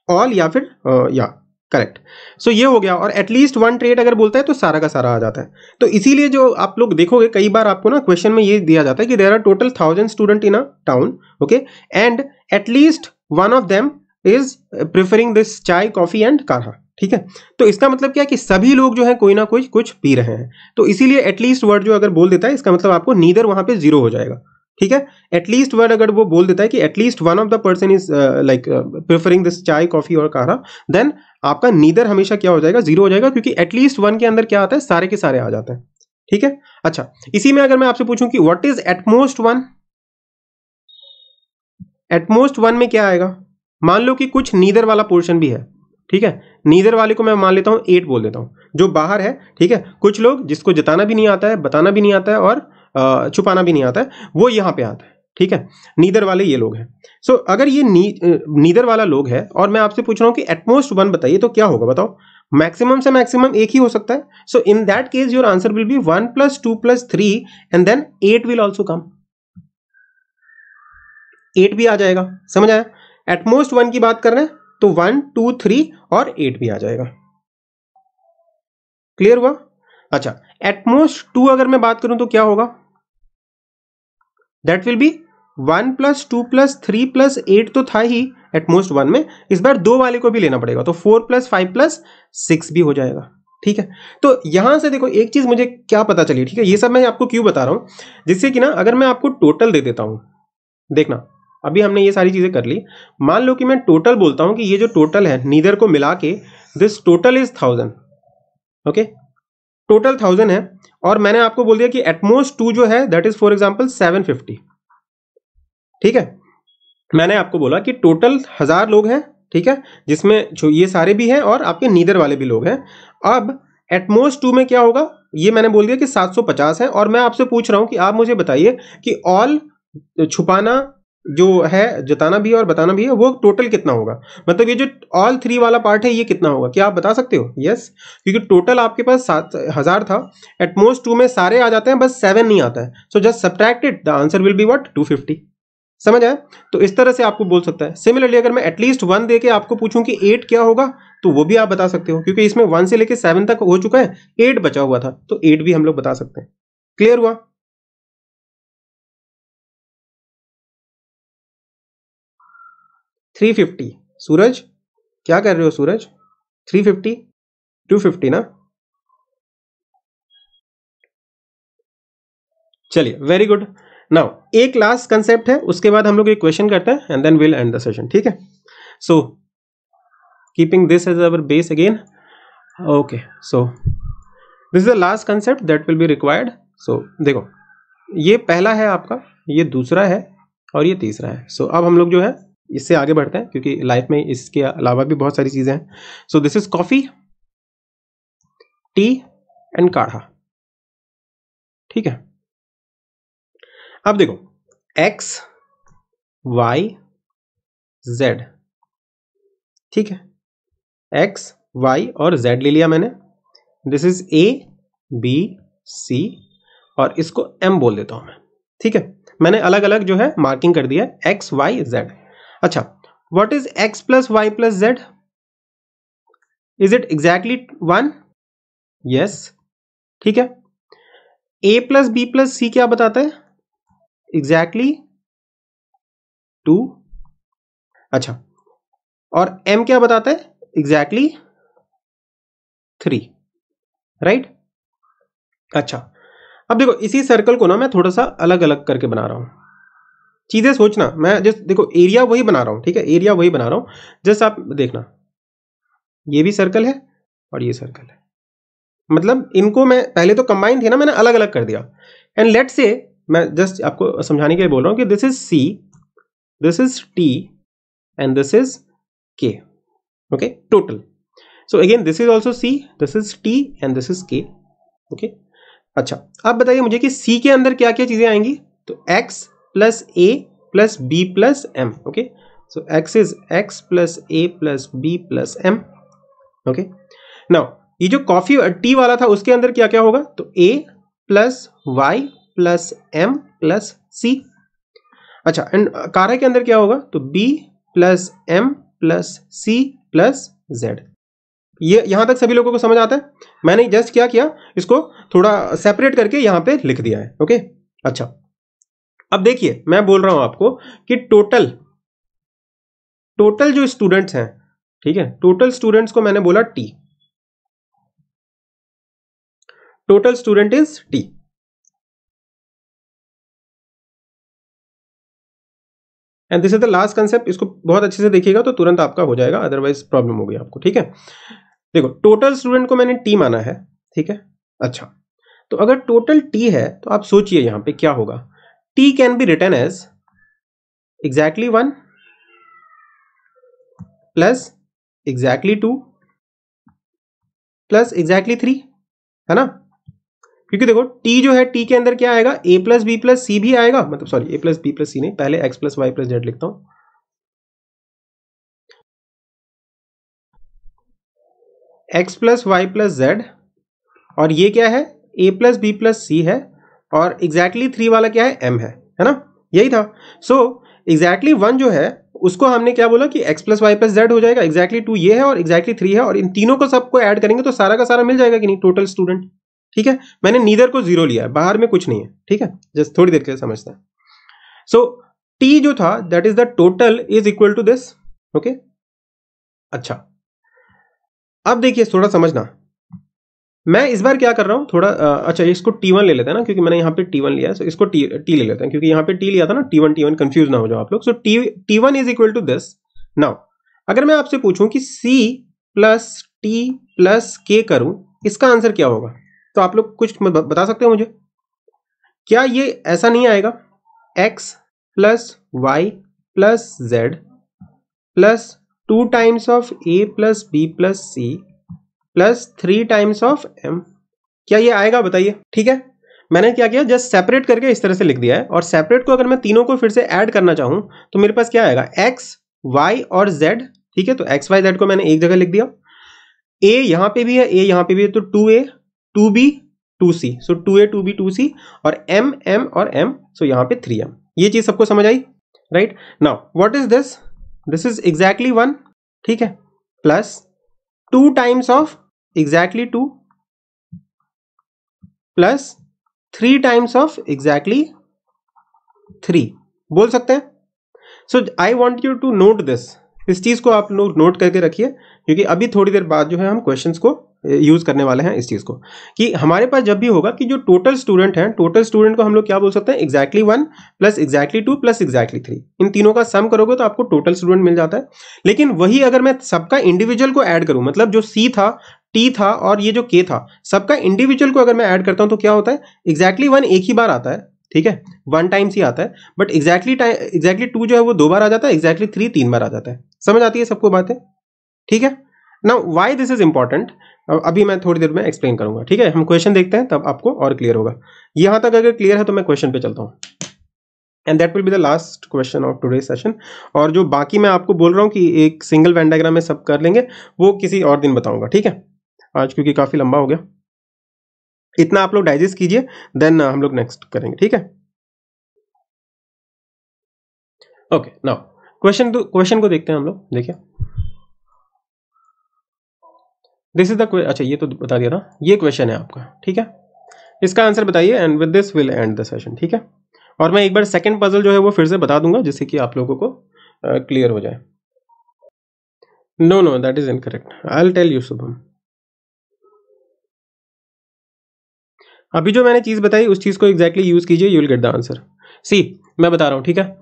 ऑल या फिर या। करेक्ट सो so, ये हो गया और एटलीस्ट वन ट्रेड अगर बोलता है तो सारा का सारा आ जाता है। तो इसीलिए जो आप लोग देखोगे कई बार आपको ना क्वेश्चन में ये दिया जाता है कि there are total thousand student in a town okay and at least one of them is preferring this chai coffee and kadha ठीक है? तो इसका मतलब क्या है कि सभी लोग जो है कोई ना कोई कुछ पी रहे हैं। तो इसीलिए एटलीस्ट वर्ड जो अगर बोल देता है इसका मतलब आपको नीदर वहाँ पे ज़ीरो हो जाएगा ठीक है? एटलीस्ट वर्ड अगर वो बोल देता है कि at least one of the person is like preferring this chai coffee और काढ़ा देन आपका नीदर हमेशा क्या हो जाएगा? ज़ीरो हो जाएगा, क्योंकि एटलीस्ट वन के अंदर क्या आता है? सारे के सारे आ जाते हैं। ठीक है? अच्छा इसी में अगर मैं आपसे पूछूँ कि what is at most one at most one में क्या आएगा? मान लो कि कुछ नीदर वाला पोर्शन भी है। ठीक है? नीदर वाले को मैं मान लेता हूँ एट बोल देता हूँ। जो बाहर है, ठीक है? कुछ लोग जिसको जताना भी नहीं आता है, बताना भी नहीं आता है और छुपाना भी नहीं आता है, वो यहाँ पे आता है। ठीक है? नीदर वाले ये लोग हैं। सो so, अगर ये नी, नीदर वाला लोग है और मैं आपसे पूछ रहा हूँ कि एटमोस्ट वन बताइए तो क्या होगा बताओ? मैक्सिमम से मैक्सिमम एक ही हो सकता है। So in that case your answer will be one plus two plus three and then eight will also come eight भी आ जाएगा। समझ आया? एटमोस्ट वन की बात कर रहे हैं तो वन टू थ्री और एट भी आ जाएगा। क्लियर हुआ? अच्छा एटमोस्ट टू अगर मैं बात करूँ तो क्या होगा? That will be one plus two plus three plus eight तो था ही एटमोस्ट वन में। इस बार दो वाले को भी लेना पड़ेगा। तो four plus five plus six भी हो जाएगा। ठीक है? तो यहाँ से देखो, एक चीज़ मुझे क्या पता चली, ठीक है? ये सब मैं आपको क्यों बता रहा हूँ? जिससे कि ना, अगर मैं आपको टोटल दे देता हूँ, देखना, अभी हमने ये सारी चीज़ें कर ली। मान लो कि मैं टोटल बोलता हूँ कि ये जो टोटल है, नीदर को मिला के this total is thousand okay total thousand है और मैंने आपको बोल दिया कि एटमोस्ट टू जो है that is for example seven fifty ठीक है? मैंने आपको बोला कि टोटल हज़ार लोग हैं, ठीक है? जिसमें जो ये सारे भी हैं और आपके नीदर वाले भी लोग हैं। अब एटमोस्ट टू में क्या होगा? ये मैंने बोल दिया कि 750 है और मैं आपसे पूछ रहा हूँ कि आप मुझे बताइए कि ऑल छुपाना जो है, जताना भी है और बताना भी है, वो टोटल कितना होगा? मतलब ये जो ऑल थ्री वाला पार्ट है, ये कितना होगा? क्या आप बता सकते हो? यस क्योंकि टोटल आपके पास सात, हज़ार था। एटमोस्ट टू में सारे आ जाते हैं, बस सेवन नहीं आता है। So just subtracted the answer will be what two fifty समझ आए तो इस तरह से आपको बोल सकता है। सिमिलरली अगर मैं एटलीस्ट वन दे के आपको पूछूँ कि एट क्या होगा तो वो भी आप बता सकते हो। क्योंकि इसमें वन से लेकर सेवन तक हो चुका है एट बचा हुआ था। तो एट भी हम लोग बता सकते हैं। क्लियर हुआ? थ्री फिफ्टी सूरज क्या कर रहे हो Suraj? Three fifty two fifty ना? चलिए वेरी गुड नाउ एक लास्ट कंसेप्ट है उसके बाद हम लोग एक क्वेश्चन करते हैं and then will end the session ठीक है? So keeping this as our base again okay so this is the last concept that will be required so देखो ये पहला है आपका ये दूसरा है और ये तीसरा है। सो so, अब हम लोग जो है इससे आगे बढ़ते हैं, क्योंकि लाइफ में इसके अलावा भी बहुत सारी चीज़ें हैं। So this is coffee tea and kadha ठीक है? अब देखो एक्स वाई जेड ठीक है? एक्स वाई और जेड ले लिया मैंने। This is A B C और इसको एम बोल देता हूँ मैं। ठीक है? मैंने अलग अलग जो है मार्किंग कर दिया एक्स वाई जेड अच्छा what is X plus Y plus Z is it exactly one yes ठीक है? A plus B plus C क्या बताता है? एग्जैक्टली टू अच्छा और एम क्या बताता है? एग्जैक्टली थ्री राइट अच्छा अब देखो, इसी सर्कल को ना मैं थोड़ा सा अलग अलग करके बना रहा हूँ। चीज़ें सोचना। मैं जस्ट देखो एरिया वही बना रहा हूँ, ठीक है? एरिया वही बना रहा हूँ। जस्ट आप देखना। ये भी सर्कल है और ये सर्कल है। मतलब इनको मैं, पहले तो कंबाइन थे ना, मैंने अलग अलग कर दिया। एंड लेट से मैं जस्ट आपको समझाने के लिए बोल रहा हूँ कि this is C this is T and this is K okay total so again this is also C this is T and this is K okay अच्छा अब बताइए मुझे कि सी के अंदर क्या क्या चीज़ें आएँगी? तो X plus a plus b plus m, okay? So, x is x plus a plus b plus m, okay? Now, ये जो कॉफ़ी टी वाला था, उसके अंदर क्या क्या होगा? तो a plus Y plus M plus C अच्छा एंड कारा के अंदर क्या होगा? तो b plus M plus C plus Z ये, यहाँ तक सभी लोगों को समझ आता है? मैंने जस्ट क्या किया? इसको थोड़ा सेपरेट करके यहाँ पे लिख दिया है ओके अच्छा। अब देखिए, मैं बोल रहा हूँ आपको कि टोटल टोटल जो स्टूडेंट्स हैं, ठीक है टोटल स्टूडेंट्स को मैंने बोला T total student is T and this is the last concept इसको बहुत अच्छे से देखिएगा तो तुरंत आपका हो जाएगा अदरवाइज़ प्रॉब्लम होगी आपको, ठीक है? देखो टोटल स्टूडेंट को मैंने टी माना है, ठीक है? अच्छा तो अगर टोटल टी है तो आप सोचिए यहाँ पे क्या होगा। T can be written as exactly 1 plus exactly 2 plus exactly three है ना? क्योंकि देखो, t जो है, t के अंदर क्या आएगा? A plus B plus C भी आएगा। मतलब sorry a plus B plus C नहीं, पहले x plus Y plus Z लिखता हूँ। X plus Y plus Z और ये क्या है? A plus B plus C है। और एग्जैक्टली exactly थ्री वाला क्या है? एम है है ना? यही था। सो एग्जैक्टली वन जो है उसको हमने क्या बोला कि X plus Y plus Z हो जाएगा। एक्जैक्टली टू ये है और एक्जैक्टली थ्री है और इन तीनों को सबको ऐड करेंगे तो सारा का सारा मिल जाएगा कि नहीं? टोटल स्टूडेंट ठीक है? मैंने नीदर को ज़ीरो लिया है। बाहर में कुछ नहीं है। ठीक है? जस्ट थोड़ी देर के लिए समझते हैं। सो so, टी जो था that is the total is equal to this okay अच्छा। अब देखिए थोड़ा समझना। मैं इस बार क्या कर रहा हूँ, थोड़ा अच्छा इसको टी वन ले लेते हैं ना, क्योंकि मैंने यहाँ पे टी वन लिया है सो इसको टी टी ले लेते हैं, क्योंकि यहाँ पे टी लिया था ना T one T one confuse ना हो जाओ आप लोग। So T T one is equal to this now अगर मैं आपसे पूछूँ कि सी प्लस टी प्लस के करूँ, इसका आंसर क्या होगा? तो आप लोग कुछ बता सकते हो मुझे? क्या ये ऐसा नहीं आएगा? X plus Y plus Z plus two times of A plus B plus C plus three times of M क्या ये आएगा बताइए? ठीक है? मैंने क्या किया? जस्ट सेपरेट करके इस तरह से लिख दिया है। और सेपरेट को अगर मैं तीनों को फिर से ऐड करना चाहूँ तो मेरे पास क्या आएगा? एक्स वाई और जेड ठीक है? तो एक्स वाई जेड को मैंने एक जगह लिख दिया। ए यहाँ पे भी है ए यहाँ पे भी है तो two A two B two C so two A two B two C और एम एम और एम सो यहाँ पे थ्री एम ये चीज़ सबको समझ आई? Right now what is this this is exactly one ठीक है? Plus two times of exactly two plus three times of exactly three बोल सकते हैं? So I want you to note this इस चीज़ को आप लोग नोट करके रखिए, क्योंकि अभी थोड़ी देर बाद जो है हम क्वेश्चंस को यूज़ करने वाले हैं इस चीज़ को। कि हमारे पास जब भी होगा कि जो टोटल स्टूडेंट हैं टोटल स्टूडेंट को हम लोग क्या बोल सकते हैं? Exactly one plus exactly two plus exactly three इन तीनों का सम करोगे तो आपको टोटल स्टूडेंट मिल जाता है। लेकिन वही अगर मैं सबका इंडिविजुअल को ऐड करूँ मतलब जो सी था टी था और ये जो के था, सबका इंडिविजुअल को अगर मैं ऐड करता हूँ तो क्या होता है? एक्जैक्टली वन एक ही बार आता है, ठीक है? वन टाइम्स ही आता है but exactly time exactly two जो है वो दो बार आ जाता है एक्जैक्टली थ्री तीन बार आ जाता है। समझ आती है सबको बातें? ठीक है? ना वाई दिस इज़ इंपॉर्टेंट अभी मैं थोड़ी देर में एक्सप्लेन करूँगा, ठीक है? हम क्वेश्चन देखते हैं, तब आपको और क्लियर होगा। यहाँ तक अगर क्लियर है तो मैं क्वेश्चन पे चलता हूँ। And that will be the last question of today session और जो बाकी मैं आपको बोल रहा हूँ कि एक सिंगल वैन डायग्राम में सब कर लेंगे, वो किसी और दिन बताऊँगा, ठीक है? आज क्योंकि काफ़ी लंबा हो गया। इतना आप लोग डाइजेस्ट कीजिए देन हम लोग नेक्स्ट करेंगे ठीक है? ओके नाउ क्वेश्चन क्वेश्चन को देखते हैं हम लोग देखिए। दिस इज़ द अच्छा ये तो बता दिया था ये क्वेश्चन है आपका ठीक है? इसका आंसर बताइए and with this will end the session ठीक है? और मैं एक बार सेकंड पजल जो है वो फिर से बता दूँगा जिससे कि आप लोगों को क्लियर uh, हो जाए। No no that is incorrect I tell you Shubham अभी जो मैंने चीज़ बताई, उस चीज़ को एग्जैक्टली यूज़ कीजिए you'll get the answer see मैं बता रहा हूँ, ठीक है?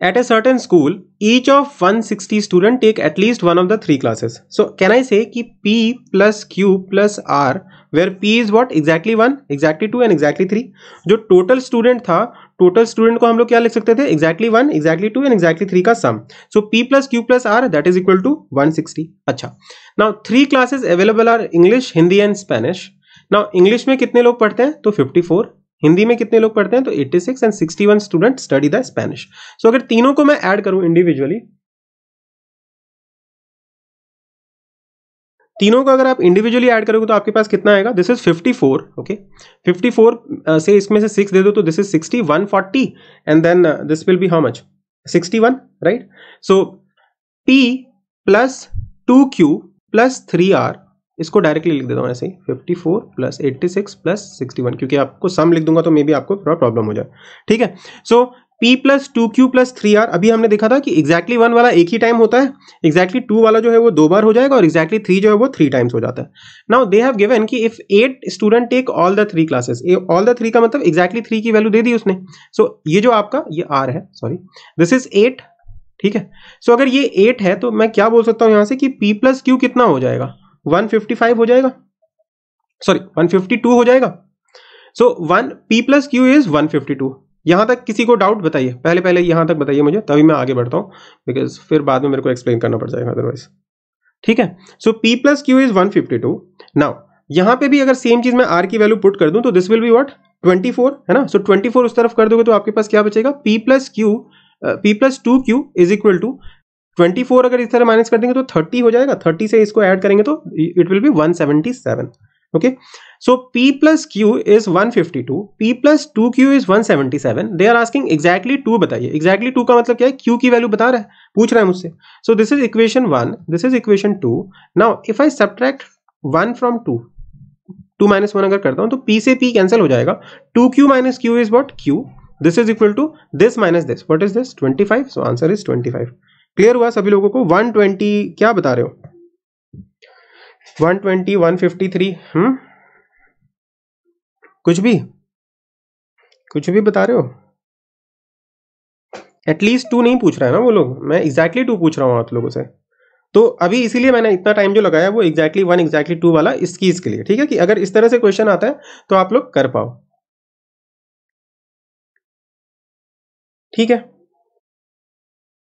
At a certain school each of one sixty student take at least one of the three classes so can I say P plus Q plus R where P is what exactly one exactly two and exactly three जो टोटल स्टूडेंट था टोटल स्टूडेंट को हम लोग क्या लिख सकते थे? Exactly one exactly two and exactly three का sum so P plus Q plus R that is equal to one sixty अच्छा. Now three classes available are English Hindi and Spanish now, English में कितने लोग पढ़ते हैं? तो 54 हिंदी में कितने लोग पढ़ते हैं? तो 86 and 61 student study the Spanish सो अगर तीनों को मैं ऐड करूँ इंडिविजुअली तीनों को अगर आप इंडिविजुअली ऐड करोगे तो आपके पास कितना आएगा? दिस इज़ 54 ओके 54 से इसमें से सिक्स दे दो तो this is 60 140 and then this will be how much 61 right so P plus two Q plus three R इसको डायरेक्टली लिख देता हूँ ऐसे ही fifty four plus eighty six plus sixty one क्योंकि आपको सम लिख दूँगा तो मे बी आपको थोड़ा प्रॉब्लम हो जाए। ठीक है? So P plus two Q plus three R अभी हमने देखा था कि एक्जैक्टली वन वाला एक ही टाइम होता है एक्जैक्टली टू वाला जो है वो दो बार हो जाएगा और एक्जैक्टली थ्री जो है वो थ्री टाइम्स हो जाता है। नाउ दे हैव गिवन कि if eight student take all the three classes all the three का मतलब एक्जैक्टली थ्री की वैल्यू दे दी उसने। सो so, ये जो आपका ये आर है सॉरी दिस इज़ एट ठीक है? सो so, अगर ये एट है तो मैं क्या बोल सकता हूँ यहाँ से कि P प्लस क्यू कितना हो जाएगा? 155 हो जाएगा। सॉरी 152 हो जाएगा। So one P plus Q is 152 यहाँ तक किसी को डाउट बताइए। पहले पहले यहाँ तक बताइए मुझे, तभी मैं आगे बढ़ता हूँ बिकॉज़ फिर बाद में मेरे को एक्सप्लेन करना पड़ जाएगा अदरवाइज़ ठीक है? So P plus Q is 152 now यहाँ पे भी अगर सेम चीज़ मैं आर की वैल्यू पुट कर दूँ तो दिस विल बी व्हाट 24 है ना? सो so 24 उस तरफ़ कर दोगे तो आपके पास क्या बचेगा? P plus Q P plus two Q is equal to twenty four अगर इस तरह माइनस कर देंगे तो थर्टी हो जाएगा। थर्टी से इसको ऐड करेंगे तो it will be one seventy seven okay so p plus Q is 152 p two Q is 177 they are asking exactly two बताइए। एक्जैक्टली टू का मतलब क्या है? Q की वैल्यू बता रहा है। पूछ रहा है मुझसे। So this is equation one this is equation two now if I subtract one from two two minus one अगर करता हूँ तो p से p कैंसिल हो जाएगा। Two Q minus Q is what Q this is equal to this minus this what is this twenty five so answer is twenty five clear हुआ सभी लोगों को? 120 क्या बता रहे हो? 120 153 हम्म? कुछ भी? कुछ भी बता रहे हो? एटलीस्ट टू नहीं पूछ रहा है ना वो लोग? मैं एग्जैक्टली exactly टू पूछ रहा हूँ आप लोगों से। तो अभी इसीलिए मैंने इतना टाइम जो लगाया वो एग्जैक्टली वन एग्जैक्टली टू वाला इसकी के लिए, ठीक है कि अगर इस तरह से क्वेश्चन आता है तो आप लोग कर पाओ। ठीक है?